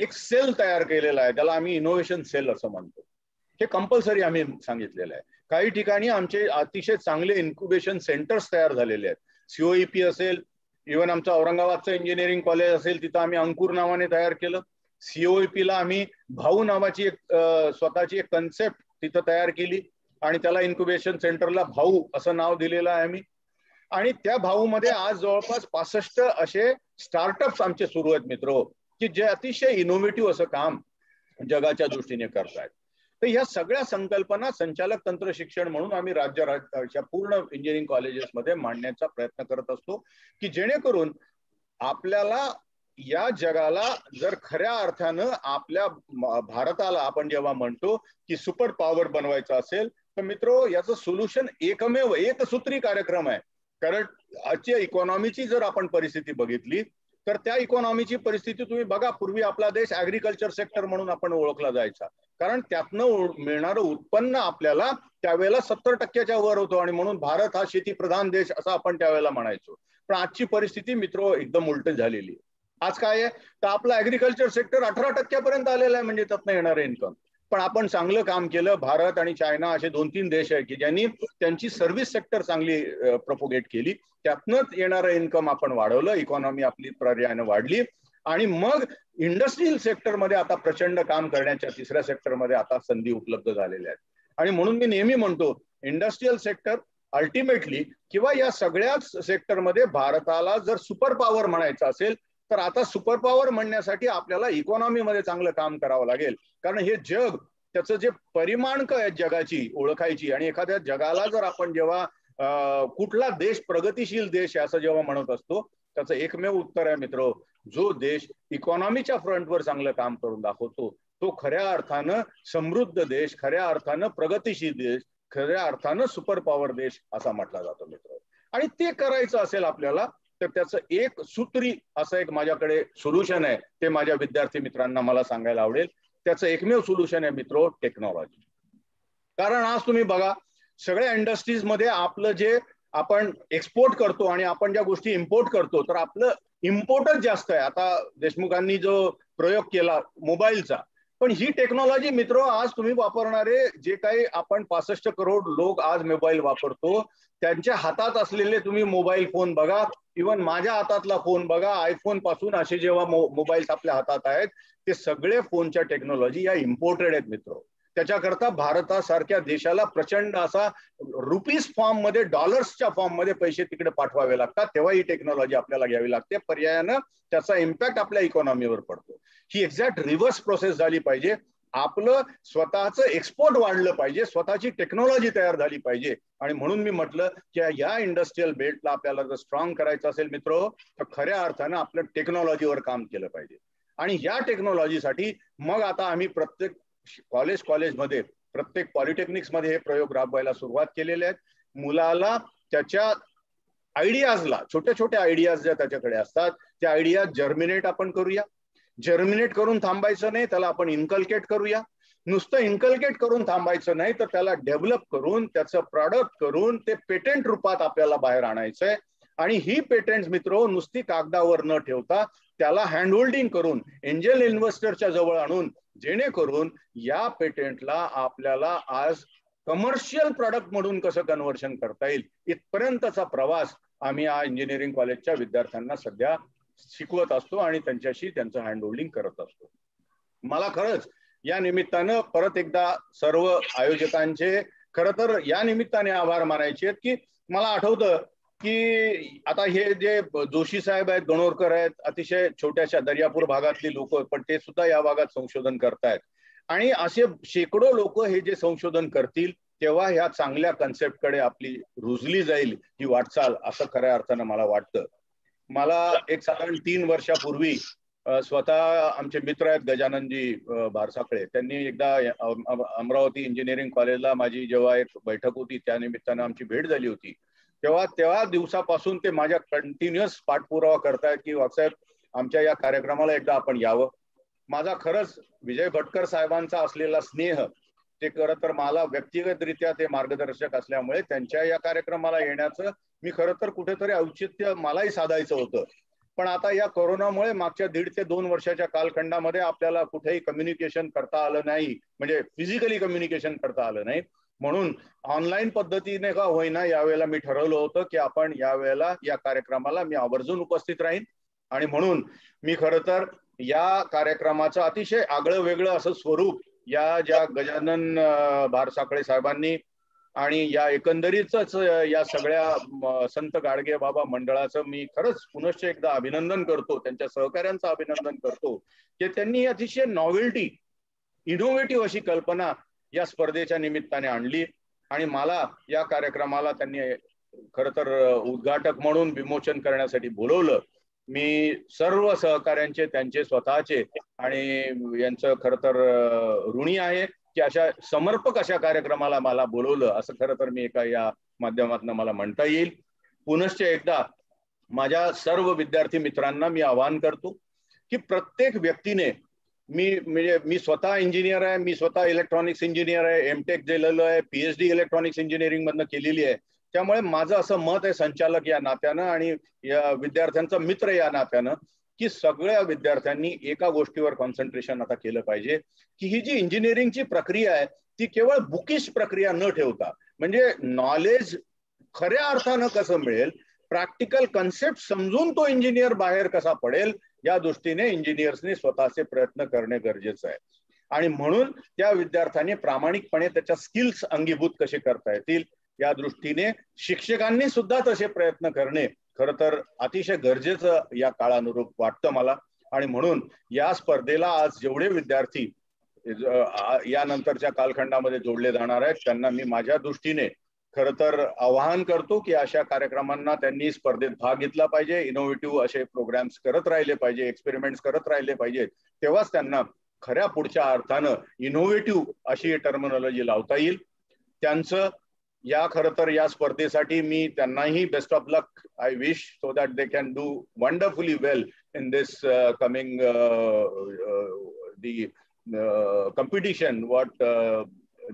[SPEAKER 6] एक सेल तयार केलेला आहे त्याला आम्ही इनोव्हेशन सेल असं म्हणतो. हे कंपल्सरी आम्ही सांगितलेलं आहे. काही ठिकाणी आमचे अतिशय चांगले इन्क्युबेशन सेंटर्स तयार झालेले आहेत. सीओईपी असेल इव्हन आमचं औरंगाबादचं इंजिनिअरिंग कॉलेज असेल तिथं आम्ही अंकुर नावाने तयार केलं. सीओईपीला आम्ही भाऊ नावाची एक स्वतःची एक कन्सेप्ट तिथं तयार केली आणि त्याला इन्क्युबेशन सेंटरला भाऊ असं नाव दिलेलं आहे आम्ही. आणि त्या भाऊमध्ये आज जवळपास पासष्ट असे स्टार्टअप्स आमचे सुरू आहेत मित्र. की जे अतिशय इनोव्हेटिव्ह असं काम जगाच्या दृष्टीने करतायत. तर ह्या सगळ्या संकल्पना संचालक तंत्र शिक्षण म्हणून आम्ही राज्य राज्याच्या पूर्ण इंजिनिअरिंग कॉलेजेसमध्ये मांडण्याचा प्रयत्न करत असतो की जेणेकरून आपल्याला या जगाला जर खऱ्या अर्थानं आपल्या भारताला आपण जेव्हा म्हणतो की सुपर पॉवर बनवायचं असेल तर मित्र याचं सोल्युशन एकमेव एकसूत्री कार्यक्रम आहे. कारण आजच्या इकॉनॉमीची जर आपण परिस्थिती बघितली तर त्या इकॉनॉमीची परिस्थिती तुम्ही बघा पूर्वी आपला देश ऍग्रिकल्चर सेक्टर म्हणून आपण ओळखला जायचा. कारण त्यातनं मिळणारं उत्पन्न आपल्याला त्यावेळेला सत्तर टक्क्याच्या वर होतो आणि म्हणून भारत हा शेती प्रधान देश असा आपण त्यावेळेला म्हणायचो. पण आजची परिस्थिती मित्र एकदम उलट झालेली आहे. आज काय आहे? तर आपलं ऍग्रिकल्चर सेक्टर अठरा टक्क्यापर्यंत आलेला आहे म्हणजे त्यातनं येणारं इन्कम पण आपण चांगलं काम केलं. भारत आणि चायना असे दोन तीन देश आहेत की ज्यांनी त्यांची सर्व्हिस सेक्टर चांगली प्रपोगेट केली. त्यातनंच येणारं इन्कम आपण वाढवलं. इकॉनॉमी आपली पर्यायानं वाढली. आणि मग इंडस्ट्रीयल सेक्टरमध्ये आता प्रचंड काम करण्याच्या तिसऱ्या सेक्टरमध्ये आता संधी उपलब्ध झालेल्या आहेत. आणि म्हणून मी नेहमी म्हणतो इंडस्ट्रीयल सेक्टर अल्टिमेटली किंवा या सगळ्याच सेक्टरमध्ये भारताला जर सुपर पॉवर म्हणायचं असेल तर आता सुपर पॉवर म्हणण्यासाठी आपल्याला इकॉनॉमीमध्ये चांगलं काम करावं लागेल. कारण हे जग त्याचं जे परिमाणक आहे जगाची ओळखायची आणि एखाद्या जगाला जर आपण जेव्हा कुठला देश प्रगतीशील देश आहे असं जेव्हा म्हणत असतो त्याचं एकमेव उत्तर आहे मित्र जो देश इकॉनॉमीच्या फ्रंटवर चांगलं काम करून दाखवतो तो खऱ्या अर्थानं समृद्ध देश खऱ्या अर्थानं प्रगतीशील देश खऱ्या अर्थानं सुपर पॉवर देश असा म्हटला जातो मित्र. आणि ते करायचं असेल आपल्याला तर त्याचं एक सूत्री असं एक माझ्याकडे सोल्युशन आहे ते माझ्या विद्यार्थी मित्रांना मला सांगायला आवडेल. त्याचं एकमेव सोल्युशन आहे मित्र टेक्नॉलॉजी कारण आज तुम्ही बघा सगळ्या इंडस्ट्रीजमध्ये आपलं जे आपण एक्सपोर्ट करतो आणि आपण ज्या गोष्टी इम्पोर्ट करतो तर आपलं इम्पोर्टच जास्त आहे. आता देशमुखांनी जो प्रयोग केला मोबाईलचा पण ही टेक्नॉलॉजी मित्र आज तुम्ही वापरणारे जे काही आपण पासष्ट करोड लोक आज मोबाईल वापरतो त्यांच्या हातात असलेले तुम्ही मोबाईल फोन बघा. इवन माझ्या हातातला फोन बघा. आयफोनपासून असे जेव्हा मोबाईल आपल्या हातात आहेत ते सगळे फोनच्या टेक्नॉलॉजी या इम्पोर्टेड आहेत मित्र. त्याच्याकरता भारतासारख्या देशाला प्रचंड असा रुपीज फॉर्ममध्ये डॉलर्सच्या फॉर्ममध्ये पैसे तिकडे पाठवावे लागतात. तेव्हा ही टेक्नॉलॉजी आपल्याला घ्यावी लागते. पर्यायानं त्याचा इम्पॅक्ट आपल्या इकॉनॉमीवर पडतो. ही एक्झॅक्ट रिव्हर्स प्रोसेस झाली पाहिजे. आपलं स्वतःचं एक्सपोर्ट वाढलं पाहिजे. स्वतःची टेक्नॉलॉजी तयार झाली पाहिजे. आणि म्हणून मी म्हटलं की या इंडस्ट्रीयल बेल्टला आपल्याला जर स्ट्रॉंग करायचं असेल मित्र तर खऱ्या अर्थानं आपलं टेक्नॉलॉजीवर काम केलं पाहिजे. आणि या टेक्नॉलॉजीसाठी मग आता आम्ही प्रत्येक कॉलेज कॉलेजमध्ये प्रत्येक पॉलिटेक्निक्समध्ये हे प्रयोग राबवायला सुरुवात केलेले आहेत. मुलाला त्याच्या आयडियाजला छोट्या छोट्या आयडियाज ज्या त्याच्याकडे असतात त्या आयडिया जर्मिनेट आपण करूया. जर्मिनेट करून थांबायचं नाही त्याला आपण इन्कल्केट करूया. नुसतं इन्कल्केट करून थांबायचं नाही तर त्याला डेव्हलप करून त्याचं प्रॉडक्ट करून ते पेटेंट रूपात आपल्याला बाहेर आणायचंय. आणि ही पेटेंट मित्र नुसती कागदावर न ठेवता त्याला हँडहोल्डिंग करून एंजल इन्व्हेस्टरच्या जवळ आणून जेणेकरून या पेटेंटला आपल्याला आज कमर्शियल प्रॉडक्ट म्हणून कसं कन्व्हर्शन करता येईल इथपर्यंतचा प्रवास आम्ही या इंजिनिअरिंग कॉलेजच्या विद्यार्थ्यांना सध्या शिकवत असतो आणि त्यांच्याशी त्यांचं हँड होल्डिंग करत असतो. मला खरंच या निमित्तानं परत एकदा सर्व आयोजकांचे खर तर या निमित्ताने आभार मानायचे आहेत की मला आठवतं की आता हे जे जोशी साहेब आहेत गणोरकर आहेत अतिशय छोट्याशा दर्यापूर भागातली लोक पण ते सुद्धा या भागात संशोधन करतायत. आणि असे शेकडो लोक हे जे संशोधन करतील तेव्हा ह्या चांगल्या कन्सेप्टकडे आपली रुजली जाईल ही वाटचाल असं खऱ्या अर्थानं मला वाटतं. मला एक साधारण तीन वर्षापूर्वी स्वतः आमचे मित्र आहेत गजाननजी भारसाकळे त्यांनी एकदा अमरावती इंजिनिअरिंग कॉलेजला माझी जेव्हा एक बैठक होती त्यानिमित्तानं आमची भेट झाली होती. तेव्हा तेव्हा दिवसापासून ते माझ्या कंटिन्युअस पाठपुरावा करतायत की व्हॉट्सअप आमच्या या कार्यक्रमाला एकदा आपण यावं. माझा खरंच विजय भटकर साहेबांचा असलेला स्नेह ते खरं तर मला व्यक्तिगतरित्या ते मार्गदर्शक असल्यामुळे त्यांच्या या कार्यक्रमाला येण्याचं मी खरं तर कुठेतरी औचित्य मलाही साधायचं होतं. पण आता या कोरोनामुळे मागच्या दीड ते दोन वर्षाच्या कालखंडामध्ये आपल्याला कुठेही कम्युनिकेशन करता आलं नाही म्हणजे फिजिकली कम्युनिकेशन करता आलं नाही. म्हणून ऑनलाईन पद्धतीने का होईना यावेळेला मी ठरवलं होतं की आपण यावेळेला या कार्यक्रमाला मी आवर्जून उपस्थित राहीन. आणि म्हणून मी खरं तर या कार्यक्रमाचं अतिशय आगळं वेगळं असं स्वरूप या ज्या गजानन भारसाकळे साहेबांनी आणि या एकंदरीतच या सगळ्या संत गाडगे बाबा मंडळाचं मी खरंच पुनश्च एकदा अभिनंदन करतो त्यांच्या सहकार्यांचं अभिनंदन करतो की त्यांनी अतिशय नॉव्हेल्टी इनोव्हेटिव्ह अशी कल्पना या स्पर्धेच्या निमित्ताने आणली. आणि मला या कार्यक्रमाला त्यांनी खर तर उद्घाटक म्हणून विमोचन करण्यासाठी बोलवलं. मी सर्व सहकाऱ्यांचे त्यांचे स्वतःचे आणि यांचं खर तर ऋणी आहे की अशा समर्पक अशा कार्यक्रमाला मला बोलवलं. असं खरं तर मी एका या माध्यमातून मला म्हणता येईल. पुनश्च एकदा माझ्या सर्व विद्यार्थी मित्रांना मी आवाहन करतो की प्रत्येक व्यक्तीने मी म्हणजे मी स्वतः इंजिनियर आहे मी स्वतः इलेक्ट्रॉनिक्स इंजिनियर आहे एमटेक दिलेलं आहे पीएचडी इलेक्ट्रॉनिक्स इंजिनिअरिंग मधनं केलेली आहे. त्यामुळे माझं असं मत आहे संचालक या नात्यानं आणि या विद्यार्थ्यांचा मित्र या नात्यानं की सगळ्या विद्यार्थ्यांनी एका गोष्टीवर कॉन्सन्ट्रेशन आता केलं पाहिजे की ही जी इंजिनिअरिंगची प्रक्रिया आहे ती केवळ बुकिश प्रक्रिया न ठेवता म्हणजे नॉलेज खऱ्या अर्थानं कसं मिळेल प्रॅक्टिकल कन्सेप्ट समजून तो इंजिनियर बाहेर कसा पडेल या दृष्टीने इंजिनियर्सने स्वतःचे प्रयत्न करणे गरजेचं आहे. आणि म्हणून त्या विद्यार्थ्यांनी प्रामाणिकपणे त्याच्या स्किल्स अंगीभूत कसे करता येतील या दृष्टीने शिक्षकांनी सुद्धा तसे प्रयत्न करणे खर तर अतिशय गरजेचं या काळानुरूप वाटतं मला. आणि म्हणून या स्पर्धेला आज जेवढे विद्यार्थी या नंतरच्या कालखंडामध्ये जोडले जाणार आहेत त्यांना मी माझ्या दृष्टीने खर तर आवाहन करतो की अशा कार्यक्रमांना त्यांनी स्पर्धेत भाग घेतला पाहिजे इनोव्हेटिव्ह असे प्रोग्राम्स करत राहिले पाहिजे एक्सपेरिमेंट्स करत राहिले पाहिजेत तेव्हाच त्यांना खऱ्या पुढच्या अर्थानं इनोव्हेटिव्ह अशी टर्मिनॉलॉजी लावता येईल. त्यांचं या खरं तर या स्पर्धेसाठी मी त्यांनाही best of luck I wish so that they can do wonderfully well in this coming the competition what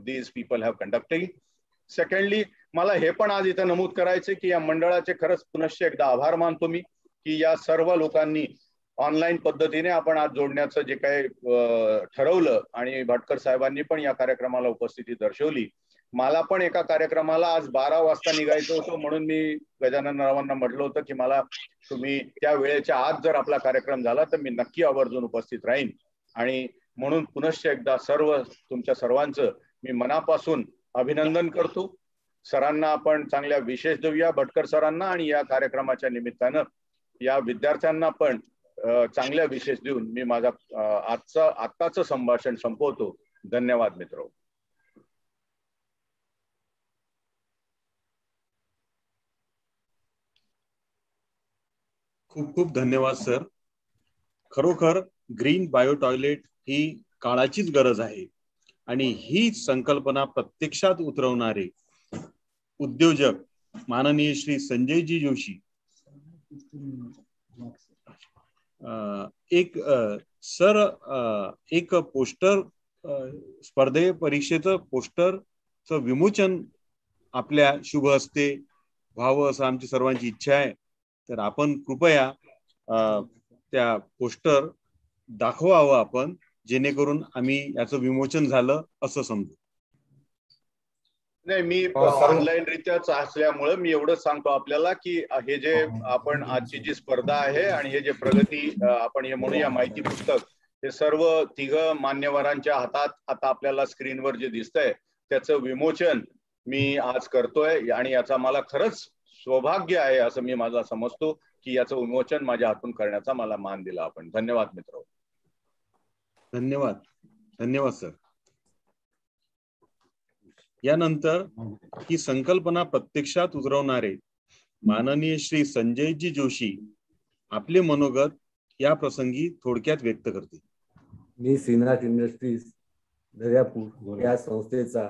[SPEAKER 6] these people have conducting secondly मला हे पण आज इथं नमूद करायचे की या मंडळाचे खरंच पुनश्च एकदा आभार मानतो मी की या सर्व लोकांनी ऑनलाईन पद्धतीने आपण आज जोडण्याचं जे काही ठरवलं आणि भाटकर साहेबांनी पण या कार्यक्रमाला उपस्थिती दर्शवली. मला पण एका कार्यक्रमाला आज बारा वाजता निघायचं होतं म्हणून मी गजानन रावांना म्हटलं होतं की मला तुम्ही त्या वेळेच्या आज जर आपला कार्यक्रम झाला तर मी नक्की आवर्जून उपस्थित राहीन. आणि म्हणून पुनश्च एकदा सर्व तुमच्या सर्वांचं मी मनापासून अभिनंदन करतो. सरांना आपण चांगल्या विशेष देऊया भटकर सरांना आणि या कार्यक्रमाच्या निमित्तानं. या विद्यार्थ्यांना पण चांगल्या विशेष देऊन मी माझा आजचा आत्ताचं संभाषण संपवतो. धन्यवाद मित्र.
[SPEAKER 1] खूप खूप धन्यवाद सर. खरोखर ग्रीन बायो टॉयलेट ही काळाचीच गरज आहे. आणि ही संकल्पना प्रत्यक्षात उतरवणारे उद्योजक माननीय श्री संजयजी जोशी एक सर एक पोस्टर स्पर्धे परीक्षेचं पोस्टरचं विमोचन आपल्या शुभ हस्ते व्हावं असं आमची सर्वांची इच्छा आहे. तर आपण कृपया त्या पोस्टर दाखवावं आपण. जेणेकरून आम्ही याचं विमोचन झालं असं समजू.
[SPEAKER 6] नाही मी ऑनलाईन रित्याच असल्यामुळे मी एवढंच सांगतो आपल्याला की हे जे आपण आजची जी स्पर्धा आहे आणि हे जे प्रगती आपण हे म्हणूया माहिती पुस्तक हे सर्व तिघ मान्यवरांच्या हातात आता आपल्याला स्क्रीनवर जे दिसतंय त्याचं विमोचन मी आज करतोय आणि याचा मला खरंच सौभाग्य आहे असं मी माझा समजतो की याचं विमोचन माझ्या हातून करण्याचा मला मान दिला आपण. धन्यवाद मित्र
[SPEAKER 1] धन्यवाद. धन्यवाद सर. यानंतर ही संकल्पना प्रत्यक्षात उतरवणारे माननीय श्री संजयजी जोशी आपले मनोगत या प्रसंगी थोडक्यात व्यक्त करते
[SPEAKER 7] मी श्रीनाथ इंडस्ट्रीज दर्यापूर या संस्थेचा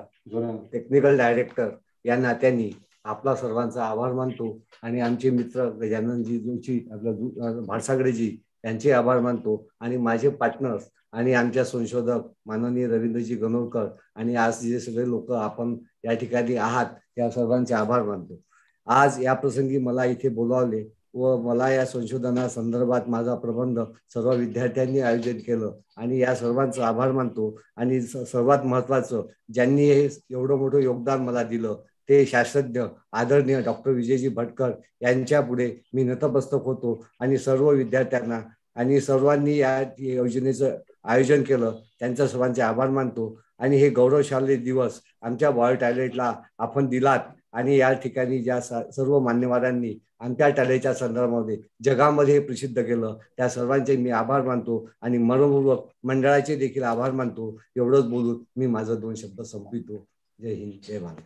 [SPEAKER 7] टेक्निकल डायरेक्टर या नात्याने आपला सर्वांचा आभार मानतो आणि आमचे मित्र गजाननजी जोशी आपल्या भाडसागडेजी यांचे आभार मानतो आणि माझे पार्टनर्स आणि आमच्या संशोधक माननीय रवींद्रजी गणोरकर आणि आज जे सगळे लोक आपण या ठिकाणी आहात या सर्वांचे आभार मानतो. आज या प्रसंगी मला इथे बोलावले व मला या संशोधना संदर्भात माझा प्रबंध सर्व विद्यार्थ्यांनी आयोजित केलं आणि या सर्वांचं आभार मानतो. आणि सर्वात महत्वाचं ज्यांनी हे एवढं मोठं योगदान मला दिलं ते शास्त्रज्ञ आदरणीय डॉक्टर विजयजी भटकर यांच्या पुढे मी नतमस्तक होतो. आणि सर्व विद्यार्थ्यांना आणि सर्वांनी या योजनेचं आयोजन केलं. त्यांच्या सर्वांचे आभार मानतो. आणि हे गौरवशाली दिवस आमच्या बॉय टॅलेंटला आपण दिलात. आणि या ठिकाणी ज्या सर्व मान्यवरांनी आमच्या टॅलेटच्या संदर्भामध्ये जगामध्ये प्रसिद्ध केलं त्या सर्वांचे मी आभार मानतो. आणि मनोपूर्वक मंडळाचे देखील आभार मानतो. एवढंच बोलून मी माझं दोन शब्द संपवितो. जय हिंद जय भारत.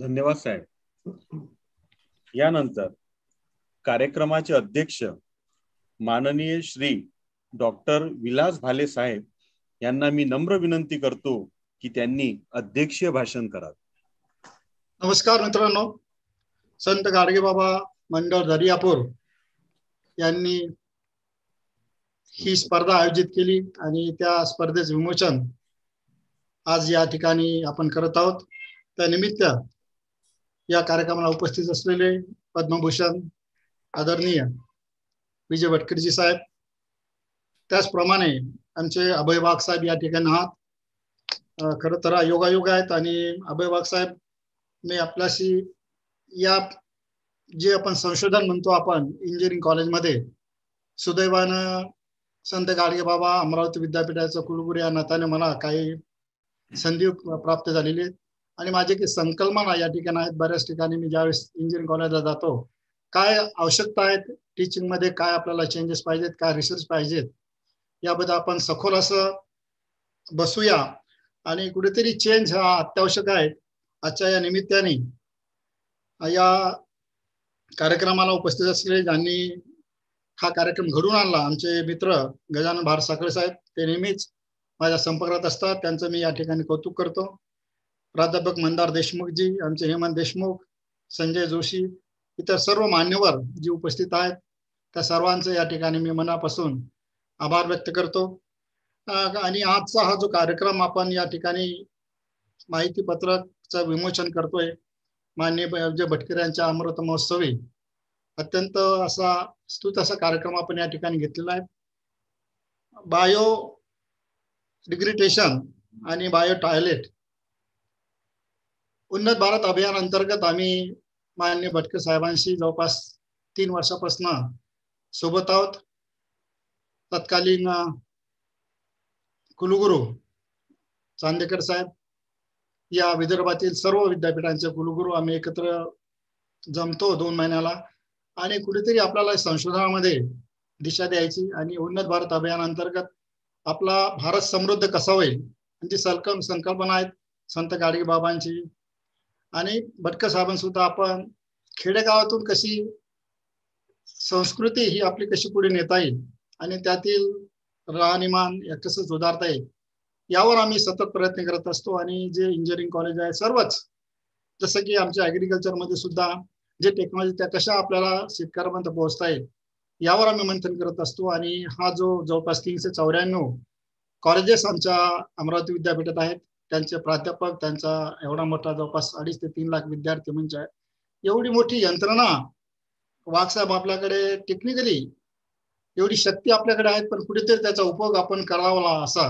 [SPEAKER 1] धन्यवाद साहेब. यानंतर कार्यक्रमाचे अध्यक्ष माननीय श्री डॉक्टर विलास भाले साहेब यांना मी नम्र विनंती करतो की त्यांनी अध्यक्षीय भाषण करावे.
[SPEAKER 8] नमस्कार मित्रांनो. संत गाडगे बाबा मंडळ दर्यापूर यांनी ही स्पर्धा आयोजित केली आणि त्या स्पर्धेचे विमोचन आज या ठिकाणी आपण करत आहोत. त्यानिमित्त या कार्यक्रमाला उपस्थित असलेले पद्मभूषण आदरणीय विजय भटकरजी साहेब त्याचप्रमाणे आमचे अभय साहेब या ठिकाणी आहात. खरं तर योगायोग आहेत आणि अभय साहेब मी आपल्याशी या जे आपण संशोधन म्हणतो आपण इंजिनिअरिंग कॉलेजमध्ये सुदैवानं संत गाडगे बाबा अमरावती विद्यापीठाचं कुलगुरू या नात्याने मला काही संधी प्राप्त झालेली आहेत. आणि माझे काही संकल्पना या ठिकाणी आहेत बऱ्याच ठिकाणी मी ज्यावेळेस इंजिनिअरिंग कॉलेजला जातो काय आवश्यकता आहेत? टीचिंगमध्ये काय आपल्याला चेंजेस पाहिजेत? काय रिसर्च पाहिजेत? याबद्दल आपण सखोल असं बसूया. आणि कुठेतरी चेंज हा अत्यावश्यक आहे. आजच्या या निमित्ताने या कार्यक्रमाला उपस्थित असलेले ज्यांनी हा कार्यक्रम घडून आणला आमचे मित्र गजानन भार साखळे साहेब ते नेहमीच माझ्या संपर्कात असतात. त्यांचं मी या ठिकाणी कौतुक करतो. प्राध्यापक मंदार देशमुखजी आमचे हेमंत देशमुख संजय जोशी इतर सर्व मान्यवर जी उपस्थित आहेत त्या सर्वांचं या ठिकाणी मी मनापासून आभार व्यक्त करतो. आणि आजचा हा जो कार्यक्रम आपण या ठिकाणी माहिती पत्रकचं विमोचन करतोय मान्य जे भटकर यांच्या अमृत महोत्सवी अत्यंत असा स्तुत असा कार्यक्रम आपण या ठिकाणी घेतलेला आहे. बायो डिग्रिटेशन आणि बायो टॉयलेट उन्नत भारत अभियान अंतर्गत आम्ही मान्य भटकर साहेबांशी जवळपास तीन वर्षापासून सोबत आहोत. तत्कालीन कुलगुरू चांदेकर साहेब या विदर्भातील सर्व विद्यापीठांचे कुलगुरू आम्ही एकत्र जमतो दोन महिन्याला. आणि कुठेतरी आपल्याला संशोधनामध्ये दिशा द्यायची आणि उन्नत भारत अभियान अंतर्गत आपला भारत समृद्ध कसा होईल ती संकल्प संकल्पना आहेत संत गाडगे बाबांची. आणि भटकर साहेबांनी सुद्धा आपण खेडेगावातून कशी संस्कृती ही आपली कशी पुढे नेता येईल आणि त्यातील राहणीमान कसं सुधारता येईल यावर आम्ही सतत प्रयत्न करत असतो. आणि जे इंजिनिअरिंग कॉलेज आहे सर्वच जसं की आमच्या ऍग्रिकल्चरमध्ये सुद्धा जे टेक्नॉलॉजी त्या कशा आपल्याला शेतकऱ्यापर्यंत पोहोचता येईल यावर आम्ही मंथन करत असतो. आणि हा जो जवळपास तीनशे चौऱ्याण्णव कॉलेजेस आमच्या अमरावती विद्यापीठात आहेत. त्यांचे प्राध्यापक त्यांचा एवढा मोठा जवळपास अडीच ते तीन लाख विद्यार्थी म्हणजे आहे एवढी मोठी यंत्रणा वाघसाहेब आपल्याकडे टेक्निकली एवढी शक्ती आपल्याकडे आहेत पण कुठेतरी त्याचा उपयोग आपण करावा असा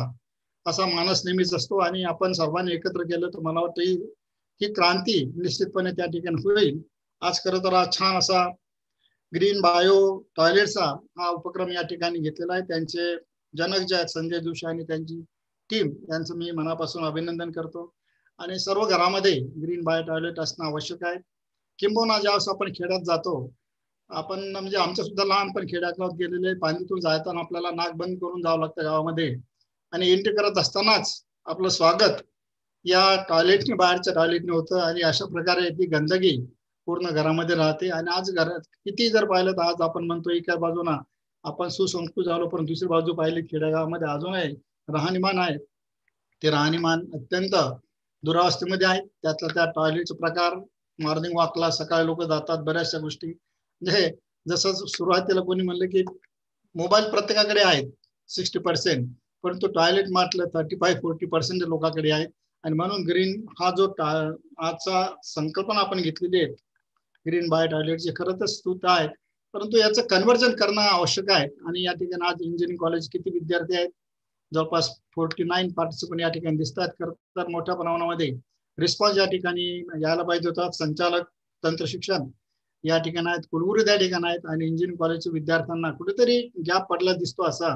[SPEAKER 8] असा मानस नेहमीच असतो. आणि आपण सर्वांनी एकत्र केलं तर मला वाटतं ही क्रांती निश्चितपणे त्या ठिकाणी होईल. आज खरं तर आज छान असा ग्रीन बायो टॉयलेटचा हा उपक्रम या ठिकाणी घेतलेला आहे. त्यांचे जनक जे आहेत संजय जोशी आणि त्यांची टीम यांचं मी मनापासून अभिनंदन करतो. आणि सर्व घरामध्ये ग्रीन बायो टॉयलेट असणं आवश्यक आहे. किंबहुना ज्यावेळेस आपण खेड्यात जातो आपण म्हणजे आमच्या सुद्धा लहानपण खेड्यातला गेलेले पाणीतून जाताना आपल्याला नाक बंद करून जावं लागतं गावामध्ये. आणि एंट्री करत असतानाच आपलं स्वागत या टॉयलेटने बाहेरच्या टॉयलेटने होतं आणि अशा प्रकारे ती गंदगी पूर्ण घरामध्ये राहते. आणि आज घरात किती जर पाहिलं तर आज आपण म्हणतो एका बाजूना आपण सुसंस्कृत झालो पण दुसरी बाजू पाहिली खेडेगावामध्ये अजूनही राहणीमान आहे. ते राहणीमान अत्यंत दुरावस्थेमध्ये आहे. त्यातला त्या टॉयलेटचा प्रकार मॉर्निंग वॉकला सकाळी लोक जातात बऱ्याचशा गोष्टी म्हणजे जसं सुरुवातीला कोणी म्हणलं की मोबाईल प्रत्येकाकडे आहेत सिक्स्टी पर्सेंट परंतु टॉयलेट म्हटलं थर्टी फाय फोर्टी पर्सेंट लोकांकडे आहेत. आणि म्हणून ग्रीन हा जो आजचा संकल्पना आपण घेतलेली आहे ग्रीन बाय टॉयलेटचे खरं तर स्तुत आहेत परंतु याचं कन्व्हर्जन करणं आवश्यक आहे. आणि या ठिकाणी आज इंजिनिअरिंग कॉलेज किती विद्यार्थी आहेत? जवळपास फोर्टी नाईन पार्टिसिपंट या ठिकाणी दिसतात. खरं तर मोठ्या प्रमाणामध्ये रिस्पॉन्स या ठिकाणी यायला पाहिजे होता. संचालक तंत्र शिक्षण या ठिकाणी आहेत कुलगुरू त्या ठिकाणी आहेत आणि इंजिनिअरिंग कॉलेजच्या विद्यार्थ्यांना कुठेतरी गॅप पडला दिसतो असा.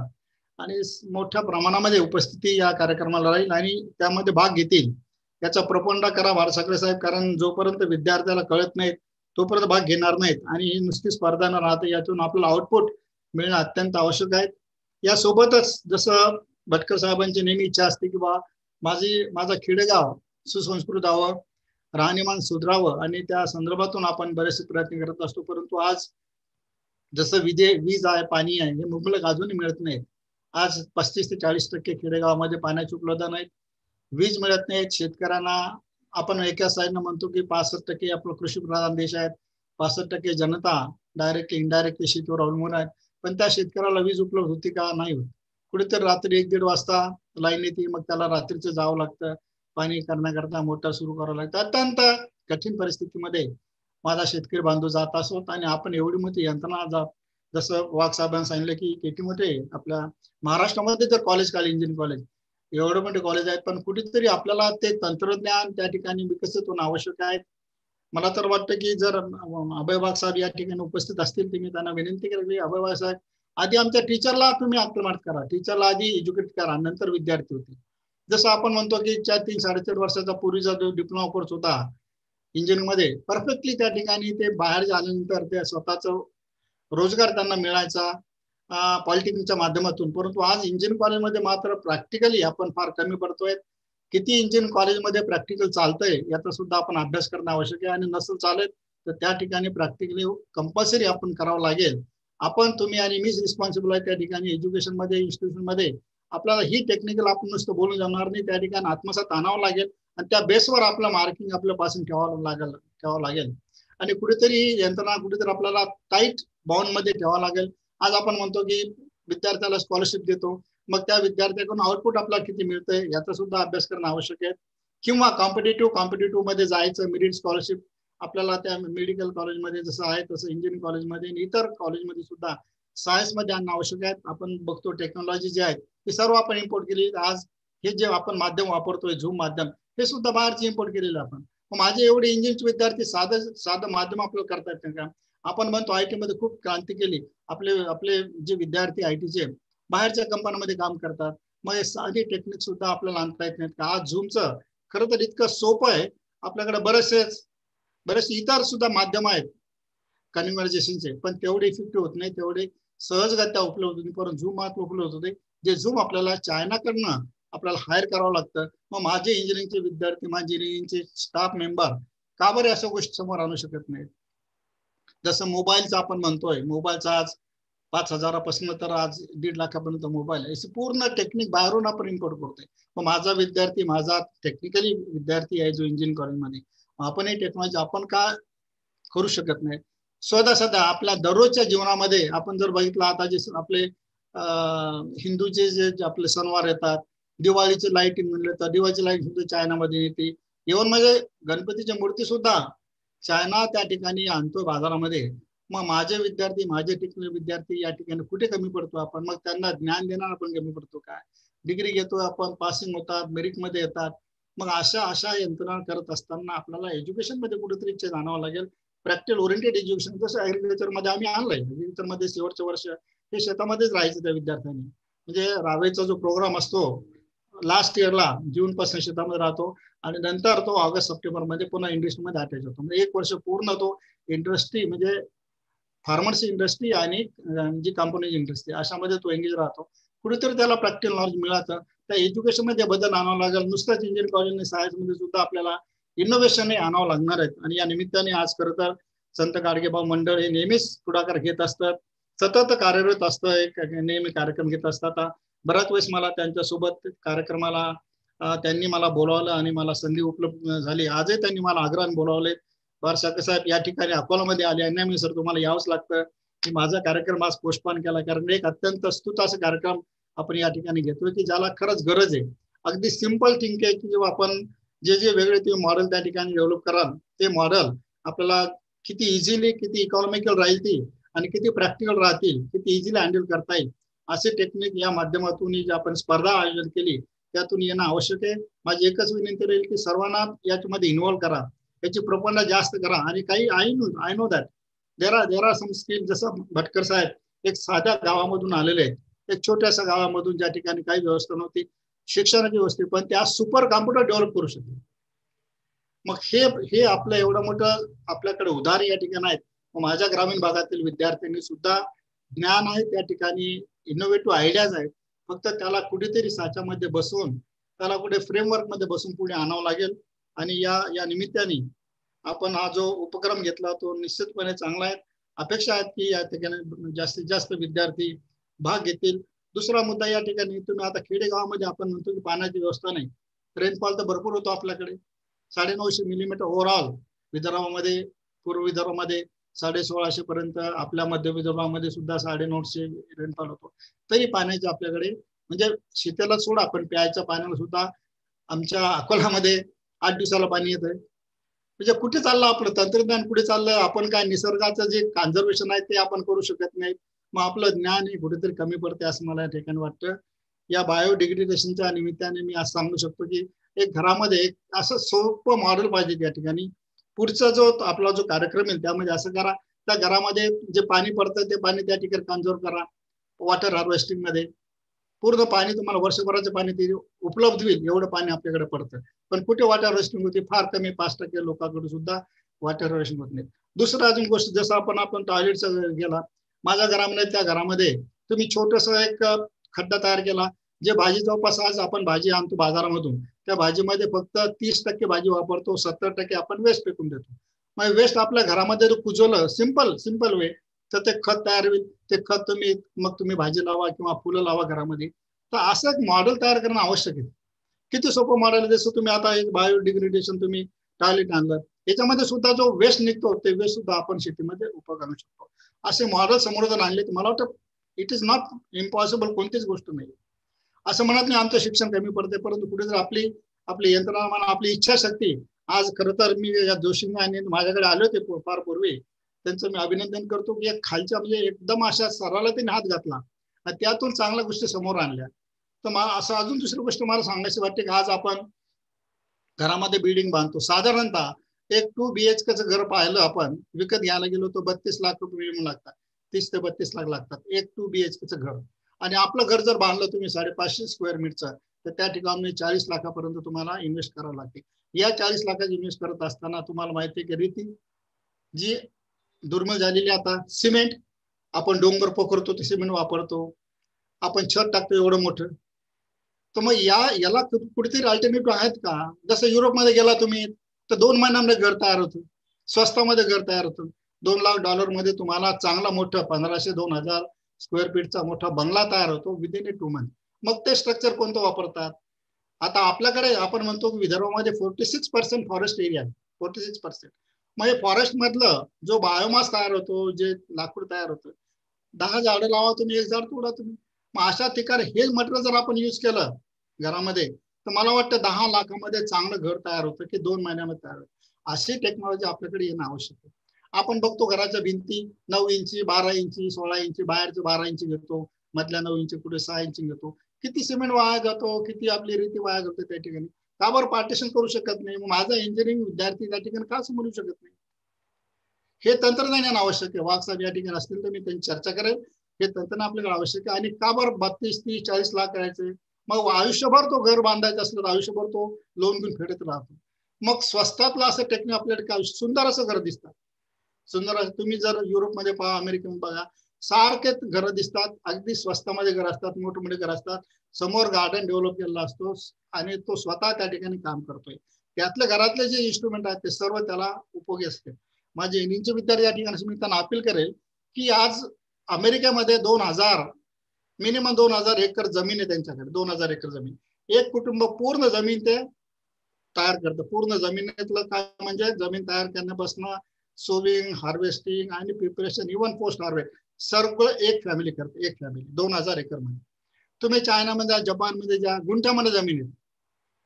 [SPEAKER 8] आणि मोठ्या प्रमाणामध्ये उपस्थिती या कार्यक्रमाला राहील आणि त्यामध्ये भाग घेतील. याचा प्रपंड करा भारसाकडे साहेब कारण जोपर्यंत विद्यार्थ्याला कळत नाहीत तोपर्यंत भाग घेणार नाहीत. आणि ही नुसती स्पर्धा न राहते यातून आपल्याला आउटपुट मिळणं अत्यंत आवश्यक आहे. यासोबतच जसं भटकर साहेबांची नेहमी इच्छा असते की बा माझी माझा खेडेगाव सुसंस्कृत व्हावं राहणीमान सुधरावं आणि त्या संदर्भातून आपण बरेचसे प्रयत्न करत असतो. परंतु आज जसं विजे वीज आहे पाणी आहे हे मुबलक अजूनही मिळत नाहीत. आज पस्तीस ते चाळीस टक्के खेडेगावामध्ये पाण्याची उपलब्धता नाही. वीज मिळत नाहीत शेतकऱ्यांना आपण एका साईडनं म्हणतो की पासष्ट टक्के आपलं कृषी प्रधान देश आहेत. पासष्ट टक्के जनता डायरेक्टली इनडायरेक्टली शेतीवर अवलंबून आहेत. पण त्या शेतकऱ्याला वीज उपलब्ध होती का? नाही होत. कुठेतरी रात्री एक दीड वाजता लाईन येते मग त्याला रात्रीचं जावं लागतं. पाणी करण्याकरता मोटर सुरू करावं लागतं. अत्यंत कठीण परिस्थितीमध्ये माझा शेतकरी बांधव जात असोत आणि आपण एवढी मोठी यंत्रणा जा जसं वाघ साहेबांनी सांगितलं की किती मोठे आपल्या महाराष्ट्रामध्ये जर कॉलेज काढले इंजिनिअरिंग कॉलेज एवढे मोठे कॉलेज आहेत पण कुठेतरी आपल्याला ते तंत्रज्ञान त्या ठिकाणी विकसित होणं आवश्यक आहे. मला तर वाटतं की जर अभय वाघ साहेब या ठिकाणी उपस्थित असतील तर मी त्यांना विनंती करेल की अभय वाघ साहेब आधी आमच्या टीचरला तुम्ही आक्रमण करा. टीचरला आधी एज्युकेट करा नंतर विद्यार्थी होते जसं आपण म्हणतो की चार तीन साडेचार वर्षाचा पूर्वीचा जो डिप्लोमा कोर्स होता इंजिनिअरिंगमध्ये परफेक्टली त्या ठिकाणी ते बाहेर झाल्यानंतर ते स्वतःच रोजगार त्यांना मिळायचा पॉलिटेक्निकच्या माध्यमातून. परंतु आज इंजिनिअरिंग कॉलेजमध्ये मात्र प्रॅक्टिकली आपण फार कमी पडतोय. किती इंजिनिअरिंग कॉलेजमध्ये प्रॅक्टिकल चालतंय याचा सुद्धा आपण अभ्यास करणं आवश्यक आहे आणि नसेल चालत तर त्या ठिकाणी प्रॅक्टिकली कंपल्सरी आपण करावं लागेल. आपण तुम्ही आणि मीच रिस्पॉन्सिबल आहे त्या ठिकाणी एज्युकेशनमध्ये इन्स्टिट्यूशनमध्ये. आपल्याला ही टेक्निकल आपण नुसतं बोलून जाणार नाही. त्या ठिकाणी आत्मसात आणावं लागेल आणि त्या बेसवर आपलं मार्किंग आपल्या पासून ठेवावं लागेल ठेवावं लागेल. आणि कुठेतरी यंत्रणा कुठेतरी आपल्याला टाईट बाउंडमध्ये ठेवावं लागेल. आज आपण म्हणतो की विद्यार्थ्याला स्कॉलरशिप देतो. मग त्या विद्यार्थ्याकडून आउटपुट आपल्याला किती मिळतंय याचा सुद्धा अभ्यास करणं आवश्यक आहे. किंवा कॉम्पिटेटिव्ह कॉम्पिटेटिव्हमध्ये जायचं मिडिल स्कॉलरशिप आपल्याला त्या मेडिकल कॉलेजमध्ये जसं आहे तसं इंजिनिअरिंग कॉलेजमध्ये आणि इतर कॉलेजमध्ये सुद्धा सायन्समध्ये आणणं आवश्यक आहे. आपण बघतो टेक्नॉलॉजी जे आहे ती सर्व आपण इम्पोर्ट केली आज हे जे आपण माध्यम वापरतोय झूम माध्यम हे सुद्धा बाहेरचे इम्पोर्ट केलेलं आपण. माझे एवढे इंजिनचे विद्यार्थी साधं साधं माध्यम आपल्याला करता येत का आपण म्हणतो आय टी मध्ये खूप क्रांती केली. आपले आपले जे विद्यार्थी आय टीचे बाहेरच्या कंपन्यांमध्ये काम करतात. मग हे साधी टेक्निक सुद्धा आपल्याला आणता येत नाहीत. का? आज झूमचं खरं तर इतकं सोपं आहे. आपल्याकडे बरेचसेच बरेचसे इतर सुद्धा माध्यम आहेत. कन्व्हर्जेशनचे पण तेवढे इफेक्टिव्ह होत नाही. तेवढे सहजगत्या उपलब्ध होती. परंतु झूम मात्र उपलब्ध होते. जे झूम आपल्याला चायनाकडनं आपल्याला हायर करावं लागतं. मग माझे इंजिनिअरिंगचे विद्यार्थी माझे इंजिनिअरिंगचे स्टाफ मेंबर का बरे अशा गोष्टी समोर आणू शकत नाहीत? जसं मोबाईलचं आपण म्हणतोय. मोबाईलचा आज पाच हजारापासून तर आज दीड लाखापर्यंत मोबाईल आहे. पूर्ण टेक्निक बाहेरून आपण इम्पोर्ट करतोय. मग माझा विद्यार्थी माझा टेक्निकली विद्यार्थी आहे जो इंजिनिअरिंग कॉलेजमध्ये आपण ही टेक्नॉलॉजी आपण का करू शकत नाही स्वतः सध्या आपल्या दररोजच्या जीवनामध्ये आपण जर बघितलं आता जे आपले हिंदूचे जे आपले सणवार येतात दिवाळीचे लाईटिंग म्हणलं तर दिवाळीची लाइट सुद्धा चायनामध्ये येते. इव्हन म्हणजे गणपतीची मूर्ती सुद्धा चायना त्या ठिकाणी आणतो बाजारामध्ये. मग माझे विद्यार्थी माझे टिकले विद्यार्थी या ठिकाणी कुठे कमी पडतो आपण? मग त्यांना ज्ञान देणार आपण कमी पडतो काय? डिग्री घेतो आपण पासिंग होतात मेरिटमध्ये येतात. मग अशा अशा यंत्रणा करत असताना आपल्याला एज्युकेशनमध्ये कुठेतरी जाणावं लागेल. प्रॅक्टिकल ओरिएंटेड एज्युकेशन जसं ऍग्रिकल्चरमध्ये आम्ही आणलंय. म्हणजे मध्ये शेवटचं वर्ष हे शेतामध्येच राहायचं त्या विद्यार्थ्यांनी. म्हणजे रावेचा जो प्रोग्राम असतो लास्ट इयरला जून पासून शेतामध्ये राहतो आणि नंतर तो ऑगस्ट सप्टेंबरमध्ये पुन्हा इंडस्ट्रीमध्ये अटॅच होतो. म्हणजे एक वर्ष पूर्ण तो इंडस्ट्री म्हणजे फार्मर्सी इंडस्ट्री आणि जी कंपनी इंडस्ट्री अशामध्ये तो एंगेज राहतो. कुठेतरी त्याला प्रॅक्टिकल नॉलेज मिळालं त्या एज्युकेशनमध्ये बदल आणावा लागेल. नुसतंच इंजिनिअरिंग कॉलेज सायन्समध्ये सुद्धा आपल्याला इनोव्हेशन आणावं लागणार आहेत. आणि या निमित्ताने आज खरं तर संत गाडगेबाब मंडळ हे नेहमीच पुढाकार घेत असतात. सतत कार्यरत असतं. एक नेहमी कार्यक्रम घेत असतात. बऱ्याच वेळेस मला त्यांच्यासोबत कार्यक्रमाला त्यांनी मला बोलावलं आणि मला संधी उपलब्ध झाली. आजही त्यांनी मला आग्रहाने बोलावले बारसाकर साहेब या ठिकाणी अकोलामध्ये आले आणि मी सर तुम्हाला यावंच लागतं की माझा कार्यक्रम आज पोस्टपान केला. कारण एक अत्यंत स्तुत असा कार्यक्रम आपण या ठिकाणी घेतोय की ज्याला खरंच गरज आहे. अगदी सिंपल थिंक आहे की जेव्हा आपण जे जे वेगळे तुम्ही मॉडेल त्या ठिकाणी डेव्हलप कराल ते मॉडेल आपल्याला किती इझिली किती इकॉनॉमिकल राहील ती आणि किती प्रॅक्टिकल राहतील किती इझिली हँडल करता येईल असे टेक्निक या माध्यमातून जी आपण स्पर्धा आयोजन केली त्यातून येणं आवश्यक आहे. माझी एकच विनंती राहील की सर्वांना याच्यामध्ये इन्व्हॉल्व करा. याची प्रपंड जास्त करा आणि काही I know I know that there are there are some skill जसं भटकर साहेब एक साध्या गावामधून आलेले आहेत. एक छोट्याशा गावामधून ज्या ठिकाणी काही व्यवस्था नव्हती शिक्षणाची व्यवस्थित पण त्या सुपर कॉम्प्युटर डेव्हलप करू शकते. मग हे हे आपलं एवढं मोठं आपल्याकडे उदाहरण या ठिकाणी आहेत. माझ्या ग्रामीण भागातील विद्यार्थ्यांनी सुद्धा ज्ञान आहे त्या ठिकाणी इनोव्हेटिव्ह आयडियाज आहेत. फक्त त्याला कुठेतरी साच्यामध्ये बसवून त्याला कुठे फ्रेमवर्कमध्ये बसून पुढे आणावं लागेल. आणि या या निमित्ताने आपण हा जो उपक्रम घेतला तो निश्चितपणे चांगला आहे. अपेक्षा आहेत की या ठिकाणी जास्तीत जास्त विद्यार्थी भाग घेतील. दुसरा मुद्दा या ठिकाणी तुम्ही आता खेडेगावामध्ये आपण म्हणतो की पाण्याची व्यवस्था नाही. रेनफॉल तर भरपूर होतो आपल्याकडे. साडे नऊशे मिलीमीटर ओव्हरऑल विदर्भामध्ये पूर्व विदर्भामध्ये साडे सोळाशे पर्यंत आपल्या मध्य विदर्भामध्ये सुद्धा साडे नऊशे रेनफॉल होतो. तरी पाण्याचे आपल्याकडे म्हणजे शेताला सोडा पण प्यायच्या पाण्याला सुद्धा आमच्या अकोल्यामध्ये आठ दिवसाला पाणी येत आहे म्हणजे कुठे चाललं आपलं तंत्रज्ञान कुठे चाललं आपण काय निसर्गाचं जे कन्झर्वेशन आहे ते आपण करू शकत नाही. मग आपलं ज्ञान हे कुठेतरी कमी पडते असं मला या ठिकाणी वाटतं. या बायोडिग्रेडेशनच्या निमित्ताने मी असं सांगू शकतो की एक घरामध्ये एक असं सोपं मॉडेल पाहिजे या ठिकाणी. पुढचा जो आपला जो कार्यक्रम येईल त्यामध्ये असं करा त्या घरामध्ये जे पाणी पडतं ते पाणी त्या ठिकाणी कन्झर्व करा वॉटर हार्वेस्टिंगमध्ये. पूर्ण पाणी तुम्हाला वर्षभराचं पाणी ते उपलब्ध होईल एवढं पाणी आपल्याकडे पडतं पण कुठे वॉटर हार्वेस्टिंग होती? फार कमी पाच टक्के लोकांकडे सुद्धा वॉटर हार्वेस्टिंग होत नाही. दुसरं अजून गोष्ट जसं आपण आपण टॉयलेटचा गेला माझ्या घरामध्ये त्या घरामध्ये तुम्ही छोटस एक खड्डा तयार केला. जे भाजी जवळपास आज आपण भाजी आणतो बाजारामधून त्या भाजीमध्ये फक्त तीस टक्के भाजी वापरतो सत्तर टक्के आपण वेस्ट फेकून देतो. मग वेस्ट आपल्या घरामध्ये जर कुजवलं सिंपल सिंपल वे तर ते खत तयार होईल. ते खत तुम्ही मग तुम्ही भाजी लावा किंवा फुलं लावा घरामध्ये. तर असं एक मॉडेल तयार करणं आवश्यक आहे. किती सोपं मॉडेल जसं तुम्ही आता एक बायोडिग्रेडेशन तुम्ही टॉयलेट आणलं याच्यामध्ये सुद्धा जो वेस्ट निघतो ते वेस्ट सुद्धा आपण शेतीमध्ये उपयोग आणू शकतो. असे मॉडेल समोर जर आणले तर मला वाटतं इट इज नॉट इम्पॉसिबल कोणतीच गोष्ट नाही असं म्हणत नाही आमचं शिक्षण कमी पडते परंतु कुठे जर आपली आपली यंत्रणा म्हणा आपली इच्छाशक्ती आज खरं तर मी या जोशींना आणि माझ्याकडे आले होते फार पूर्वी त्यांचं मी अभिनंदन करतो की खालच्या म्हणजे एकदम अशा सराला त्यांनी हात घातला आणि त्यातून चांगल्या गोष्टी समोर आणल्या. तर असं अजून दुसरी गोष्ट मला सांगायची वाटते की आज आपण घरामध्ये बिल्डिंग बांधतो. साधारणतः एक टू बीएचकेचं घर पाहिलं आपण विकत घ्यायला गेलो तर बत्तीस लाख रुपये मिळून लागतात. तीस ते बत्तीस लाख लागतात. एक टू बीएचकेचं घर. आणि आपलं घर जर बांधलं तुम्ही साडेपाचशे स्क्वेअर मीटरचं तर त्या ठिकाणी चाळीस लाखापर्यंत तुम्हाला इन्व्हेस्ट करावं लागते. या चाळीस लाखाची इन्व्हेस्ट करत असताना तुम्हाला माहिती आहे की रीती जी दुर्मिळ झालेली आता सिमेंट आपण डोंगर पकडतो ते सिमेंट वापरतो. आपण छत टाकतो एवढं मोठं. तर मग या याला कुठेतरी अल्टरनेटिव्ह आहेत का? जसं युरोपमध्ये गेला तुम्ही तर दोन महिन्यामध्ये घर तयार होतं. स्वस्तामध्ये घर तयार होतं. दोन लाख डॉलरमध्ये तुम्हाला चांगला मोठं पंधराशे दोन हजार स्क्वेअर फीटचा मोठा बंगला तयार होतो विदिन ए टू मंथ मग ते स्ट्रक्चर कोणतं वापरतात? आता आपल्याकडे आपण म्हणतो की विदर्भामध्ये forty six percent forest area आहे. फोर्टी सिक्स पर्सेंट मग हे फॉरेस्ट मधलं जो बायोमास तयार होतो जे लाकूड तयार होतं दहा झाडं लावा तुम्ही एक झाड तोडा तुम्ही. मग अशा ठिकाणी हे मटेरियल जर आपण युज केलं घरामध्ये तर मला वाटतं दहा लाखामध्ये चांगलं घर तयार होतं की दोन महिन्यामध्ये तयार होतं. अशी टेक्नॉलॉजी आपल्याकडे येणं आवश्यक आहे. आपण बघतो घराच्या भिंती नऊ इंची बारा इंची सोळा इंची बाहेरचे बारा इंची घेतो मधल्या नऊ इंची कुठे सहा इंची घेतो. किती सिमेंट वाया जातो किती आपली रीती वाया जातो त्या ठिकाणी. का बरं पार्टिशन करू शकत नाही? माझा इंजिनिअरिंग विद्यार्थी त्या ठिकाणी का समजू शकत नाही? हे तंत्रज्ञान आवश्यक आहे. वाघ साहेब या ठिकाणी असतील तर मी त्यांची चर्चा करेल. हे तंत्रज्ञान आपल्याकडे आवश्यक आहे. आणि का बरं बत्तीस तीस चाळीस लाख करायचे? मग आयुष्यभर तो घर बांधायचा असलं तर आयुष्यभर तो लोन घेऊन फेडत राहतो. मग स्वस्तातलं असं टेक्निक आपल्याकडे काय सुंदर असं घर दिसतात. सुंदर तुम्ही जर युरोपमध्ये पहा अमेरिकेमध्ये बघा सारखे घर दिसतात अगदी स्वस्तामध्ये घर असतात मोठे मोठे घर असतात समोर गार्डन डेव्हलप केलेला असतो आणि तो स्वतः त्या ठिकाणी काम करतोय. त्यातले घरातले जे इन्स्ट्रुमेंट आहेत ते सर्व त्याला उपयोगी असते. माझे इंजिनिअरिंगचे विद्यार्थी या ठिकाणी मी त्यांना अपील करेल की आज अमेरिकेमध्ये दोन हजार मिनिमम दोन हजार एकर जमीन आहे त्यांच्याकडे दोन हजार एकर जमीन. एक कुटुंब पूर्ण जमीन ते तयार करतं. पूर्ण जमिनीतलं काय म्हणजे जमीन तयार करण्यापासून सोविंग हार्वेस्टिंग आणि प्रिपरेशन इव्हन पोस्ट हार्वेस्ट सर्व एक फॅमिली करते एक फॅमिली दोन हजार एकरमध्ये. तुम्ही चायनामध्ये जपानमध्ये ज्या गुंठ्यामध्ये जमीन आहे.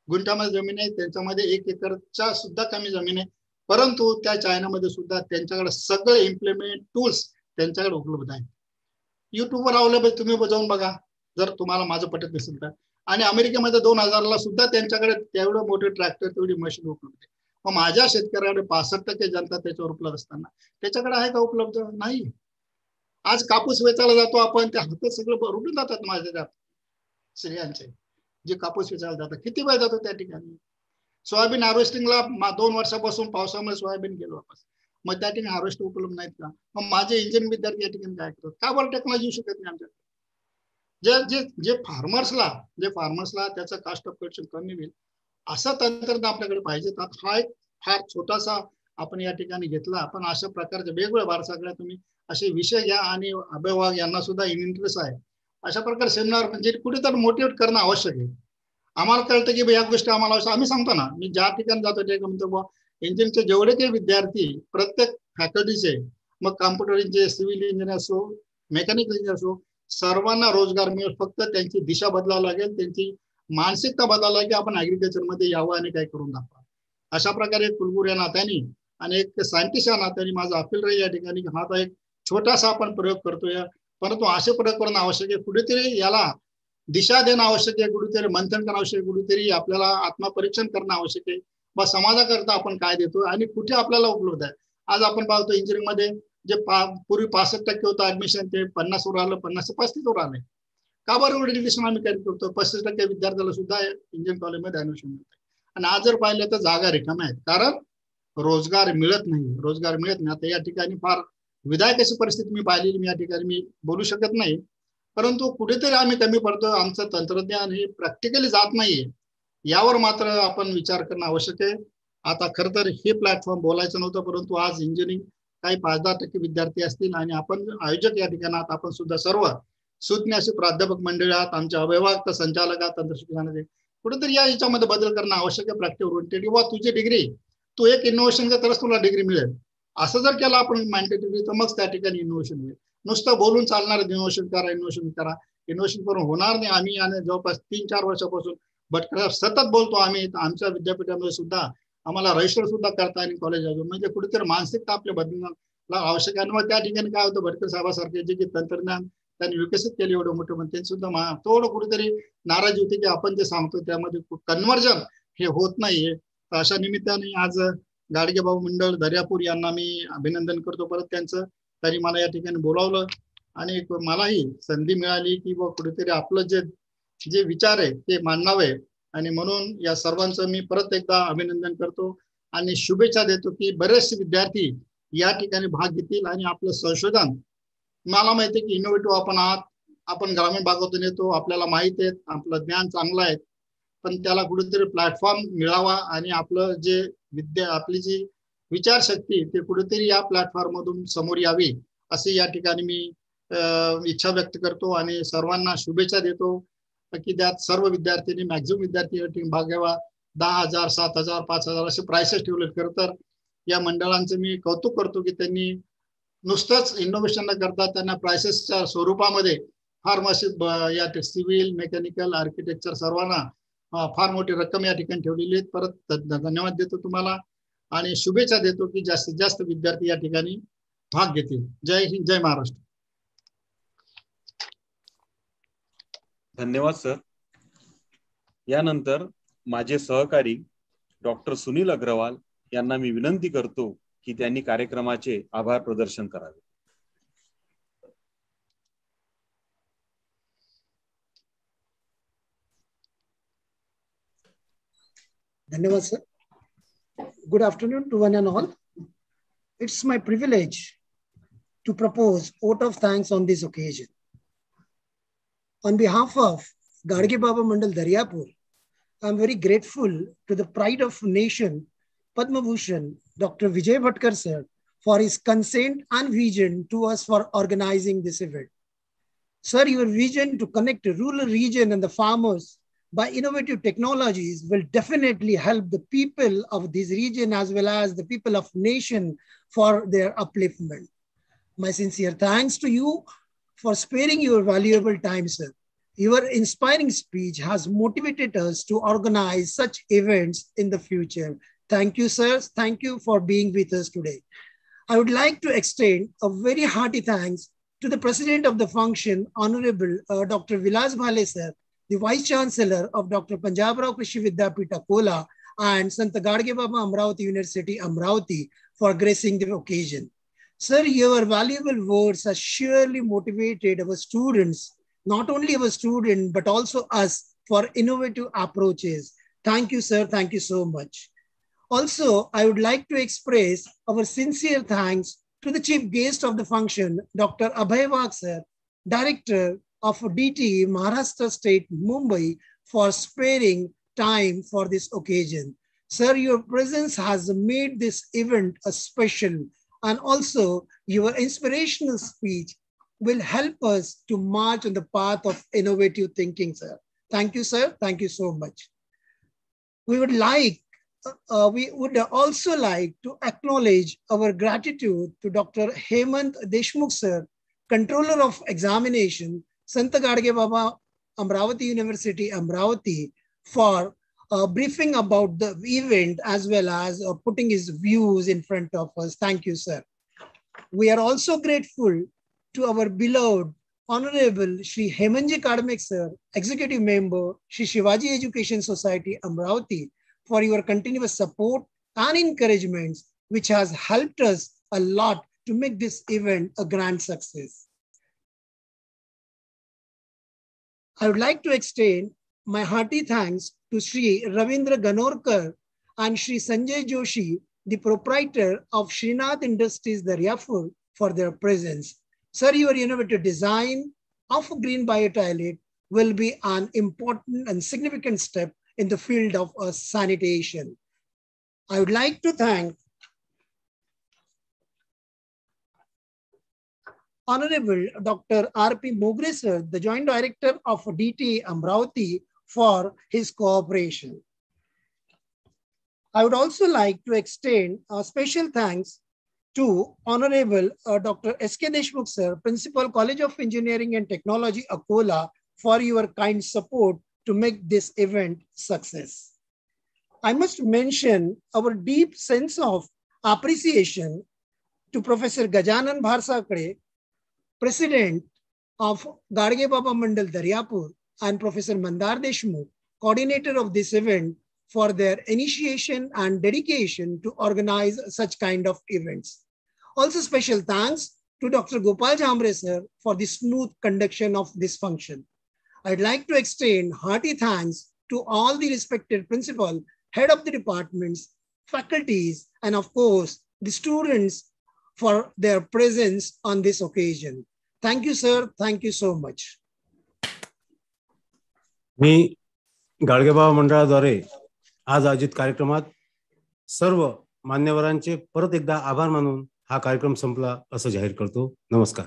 [SPEAKER 8] गुंठ्यामध्ये जमीन आहे त्यांच्यामध्ये एक एकरच्या सुद्धा कमी जमीन आहे. परंतु त्या चायनामध्ये सुद्धा त्यांच्याकडे सगळे इम्प्लिमेंट टूल्स त्यांच्याकडे उपलब्ध आहेत. युट्यूबवर अवेलेबल तुम्ही जाऊन बघा. जर तुम्हाला माझं पटत नसेल तर. आणि अमेरिकेमध्ये दोन हजारला सुद्धा त्यांच्याकडे तेवढं मोठे ट्रॅक्टर तेवढी मशीन उपलब्ध आहे. मग माझ्या शेतकऱ्याकडे पासष्ट टक्के जनता त्याच्यावर उपलब्ध असताना त्याच्याकडे आहे का उपलब्ध? नाही. आज कापूस वेचायला जातो आपण ते हातात सगळं रुटून जातात माझ्या स्त्रियांचे. जे कापूस वेचायला जातात. किती वेळ जातो त्या ठिकाणी? सोयाबीन हार्वेस्टिंगला दोन वर्षापासून पावसामुळे सोयाबीन गेलो वापस. मग त्या ठिकाणी हार्वेस्ट उपलब्ध नाहीत का? मग माझे इंजिनिअरिंग विद्यार्थी या ठिकाणी काय करतात का बरं टेक्नॉलॉजी येऊ शकत नाही आमच्याकडे? जे जे जे फार्मर्सला जे फार्मर्सला त्याचं कास्ट ऑफ प्रोडक्शन कमी होईल असं तंत्रज्ञान आपल्याकडे पाहिजे. तर हा एक फार छोटासा आपण या ठिकाणी घेतला. पण अशा प्रकारचे वेगवेगळ्या भारताकडे तुम्ही असे विषय घ्या आणि अभयवाग यांना सुद्धा इंटरेस्ट आहे. अशा प्रकारे सेमिनार म्हणजे कुठेतरी मोटिवेट करणं आवश्यक आहे. आम्हाला कळतं की या गोष्टी आम्हाला आवश्यक आम्ही सांगतो ना मी ज्या ठिकाणी जातो त्या म्हणतो बुवा जेवढे काही विद्यार्थी प्रत्येक फॅकल्टीचे मग कॉम्प्युटर इंजिनियर सिव्हिल इंजिनियर असो मेकॅनिकल इंजिनियर असो सर्वांना रोजगार मिळेल. फक्त त्यांची दिशा बदलावं लागेल त्यांची मानसिकता बदलावं लागेल आपण अग्रिकल्चरमध्ये यावं आणि काय करून दाखवा अशा प्रकारे कुलगुरू या नात्याने आणि एक सायंटिस्ट या नात्याने माझा अपील राहील या ठिकाणी. हा एक छोटासा आपण प्रयोग करतोय. परंतु असे प्रयोग करणं आवश्यक आहे. कुठेतरी याला दिशा देणं आवश्यक आहे. कुठेतरी मंथन करणं आवश्यक आहे. कुठेतरी आपल्याला आत्मपरीक्षण करणं आवश्यक आहे. बा समाजाकरता आपण काय देतो आणि कुठे आपल्याला उपलब्ध आहे? आज आपण पाहतो इंजिनिअरिंगमध्ये जे पा पूर्वी पासष्ट टक्के होतं ऍडमिशन ते पन्नास वर आलं पन्नास पस्तीस वर आलंय का बरं एवढं डिलिशन आम्ही कॅरी करतो पस्तीस टक्के विद्यार्थ्याला सुद्धा इंजिनिअरिंग कॉलेजमध्ये ऍडमिशन मिळतं. आणि आज जर पाहिलं तर जागा रिकाम्या आहेत. कारण रोजगार मिळत नाही. रोजगार मिळत नाही. आता या ठिकाणी फार विधायक अशी परिस्थिती मी पाहिलेली मी या ठिकाणी मी बोलू शकत नाही. परंतु कुठेतरी आम्ही कमी पडतो आमचं तंत्रज्ञान हे प्रॅक्टिकली जात नाहीये. यावर मात्र आपण विचार करणं आवश्यक आहे. आता खर तर हे प्लॅटफॉर्म बोलायचं नव्हतं परंतु आज इंजिनिअरिंग काही पाच दहा टक्के विद्यार्थी असतील आणि आपण आयोजक या ठिकाणात आपण सुद्धा सर्व सुज्ञ असे प्राध्यापक मंडळी आहात आमच्या अभिभावक संचालक आहात तंत्रशिक्षणाचे कुठेतरी या याच्यामध्ये बदल करणं आवश्यक आहे प्रॅक्टिकल ओरिएंटेड किंवा तुझी डिग्री तू एक इनोव्हेशन कर तरच तुला डिग्री मिळेल. असं जर केलं आपण मॅन्डेटरी तर मग त्या ठिकाणी इनोव्हेशन मिळेल नुसतं बोलून चालणार इनोव्हेशन करा इनोव्हेशन करा. इनोव्हेशन करून होणार नाही. आम्ही आणि जवळपास तीन चार वर्षापासून भटकर सतत बोलतो आम्ही आमच्या विद्यापीठामध्ये सुद्धा आम्हाला रजिस्टर सुद्धा करता आणि कॉलेज अजून. म्हणजे कुठेतरी मानसिकता आपल्या बदलणं आवश्यक आहे. मग त्या ठिकाणी काय होतं भटकर साहेबासारखे जे की तंत्रज्ञान त्यांनी विकसित केले एवढं मोठं पण सुद्धा थोडं कुठेतरी नाराजी होती की आपण जे सांगतो त्यामध्ये कन्वर्जन हे होत नाहीये. तर अशा निमित्ताने आज गाडगेबाबू मंडळ दर्यापूर यांना मी अभिनंदन करतो. परत त्यांचं त्यांनी मला या ठिकाणी बोलावलं. आणि मलाही संधी मिळाली की बा कुठेतरी आपलं जे जे विचार आहे ते मांडावे. आणि म्हणून या सर्वांचं मी परत एकदा अभिनंदन करतो आणि शुभेच्छा देतो की बरेचसे विद्यार्थी या ठिकाणी भाग घेतील आणि आपलं संशोधन. मला माहिती की इनोव्हेटिव्ह आपण आहात. आपण ग्रामीण भागातून येतो. आपल्याला माहीत आहे आपलं ज्ञान चांगलं आहे. पण त्याला कुठेतरी प्लॅटफॉर्म मिळावा आणि आपलं जे विद्या आपली जी विचारशक्ती ते कुठेतरी या प्लॅटफॉर्म मधून समोर यावी असे या ठिकाणी मी इच्छा व्यक्त करतो आणि सर्वांना शुभेच्छा देतो. की त्यात सर्व विद्यार्थ्यांनी मॅक्झिमम विद्यार्थी भाग घ्यावा. दहा हजार सात हजार पाच हजार असे प्राइसेस ठेवले खरं तर. या मंडळांचं मी कौतुक करतो की त्यांनी नुसतंच इनोव्हेशन न करता त्यांना प्राइसेसच्या स्वरूपामध्ये फार्मसी या सिव्हिल मेकॅनिकल आर्किटेक्चर सर्वांना फार मोठी रक्कम या ठिकाणी ठेवलेली आहे परत धन्यवाद देतो तुम्हाला. आणि शुभेच्छा देतो की जास्तीत जास्त विद्यार्थी या ठिकाणी भाग घेतील. जय हिंद जय महाराष्ट्र.
[SPEAKER 1] धन्यवाद सर. यानंतर माझे सहकारी डॉक्टर सुनील अग्रवाल यांना मी विनंती करतो की त्यांनी कार्यक्रमाचे आभार प्रदर्शन करावे.
[SPEAKER 9] धन्यवाद sir. Good afternoon to one and all it's my privilege to propose vote of thanks on this occasion On behalf of Gadge Baba Mandal Daryapur, I'm very grateful to the pride of nation, Padma Bhushan, Dr. Vijay Bhatkar sir, for his consent and vision to us for organizing this event. Sir, your vision to connect the rural region and the farmers by innovative technologies will definitely help the people of this region as well as the people of nation for their upliftment. My sincere thanks to you for sparing your valuable time, sir. Your inspiring speech has motivated us to organize such events in the future. Thank you, sirs. Thank you for being with us today. I would like to extend a very hearty thanks to the president of the function, Honorable uh, Dr. Vilas Bhale, sir, the Vice Chancellor of Dr. Punjab Rao Krishi Vidyapita Kola and Sant Gadge Baba Amravati University Amravati for gracing the occasion. Sir, your valuable words have surely motivated our students, not only our students, but also us for innovative approaches. Thank you, sir. Thank you so much. Also, I would like to express our sincere thanks to the chief guest of the function, Dr. Abhay Wag, sir, Director of DT Maharashtra State, Mumbai, for sparing time for this occasion. Sir, your presence has made this event a special and also your inspirational speech will help us to march on the path of innovative thinking, sir. Thank you, sir. Thank you so much. We would like, uh, we would also like to acknowledge our gratitude to Dr. Hemant Deshmukh, sir, Controller of Examination, Santa Gadge Baba Amravati University, Amravati, for uh, briefing about the event as well as uh, putting his views in front of us. Thank you, sir. We are also grateful to our beloved Honorable Shri Hemanji Kadmek, sir, Executive Member, Shri Shivaji Education Society, Amravati, for your continuous support and encouragements, which has helped us a lot to make this event a grand success. I would like to extend my hearty thanks to Sri Ravindra Ganorkar and Sri Sanjay Joshi, the proprietor of Srinath Industries Daryapur, for their presence. Sir, your innovative design of a green biotoilet will be an important and significant step in the field of uh, sanitation. I would like to thank Honorable Dr. R.P. Mogre, sir, the Joint Director of DT Amravati, for his cooperation. I would also like to extend a special thanks to Honorable uh, Dr. S.K. Deshmukh, sir, Principal College of Engineering and Technology, Akola, for your kind support to make this event success. I must mention our deep sense of appreciation to Professor Gajanan Bharsakre, President of Gadge Baba Mandal Daryapur, and Professor Mandar Deshmukh, coordinator of this event, for their initiation and dedication to organize such kind of events. Also special thanks to Dr. Gopal Jamre sir for the smooth conduction of this function. I'd like to extend hearty thanks to all the respected principal, head of the departments, faculties, and of course, the students for their presence on this occasion. Thank you, sir. Thank you so much.
[SPEAKER 10] मी गाडगेबाबा मंडळाद्वारे आज आयोजित कार्यक्रमात सर्व मान्यवरांचे परत एकदा आभार मानून हा कार्यक्रम संपला असं जाहीर करतो. नमस्कार.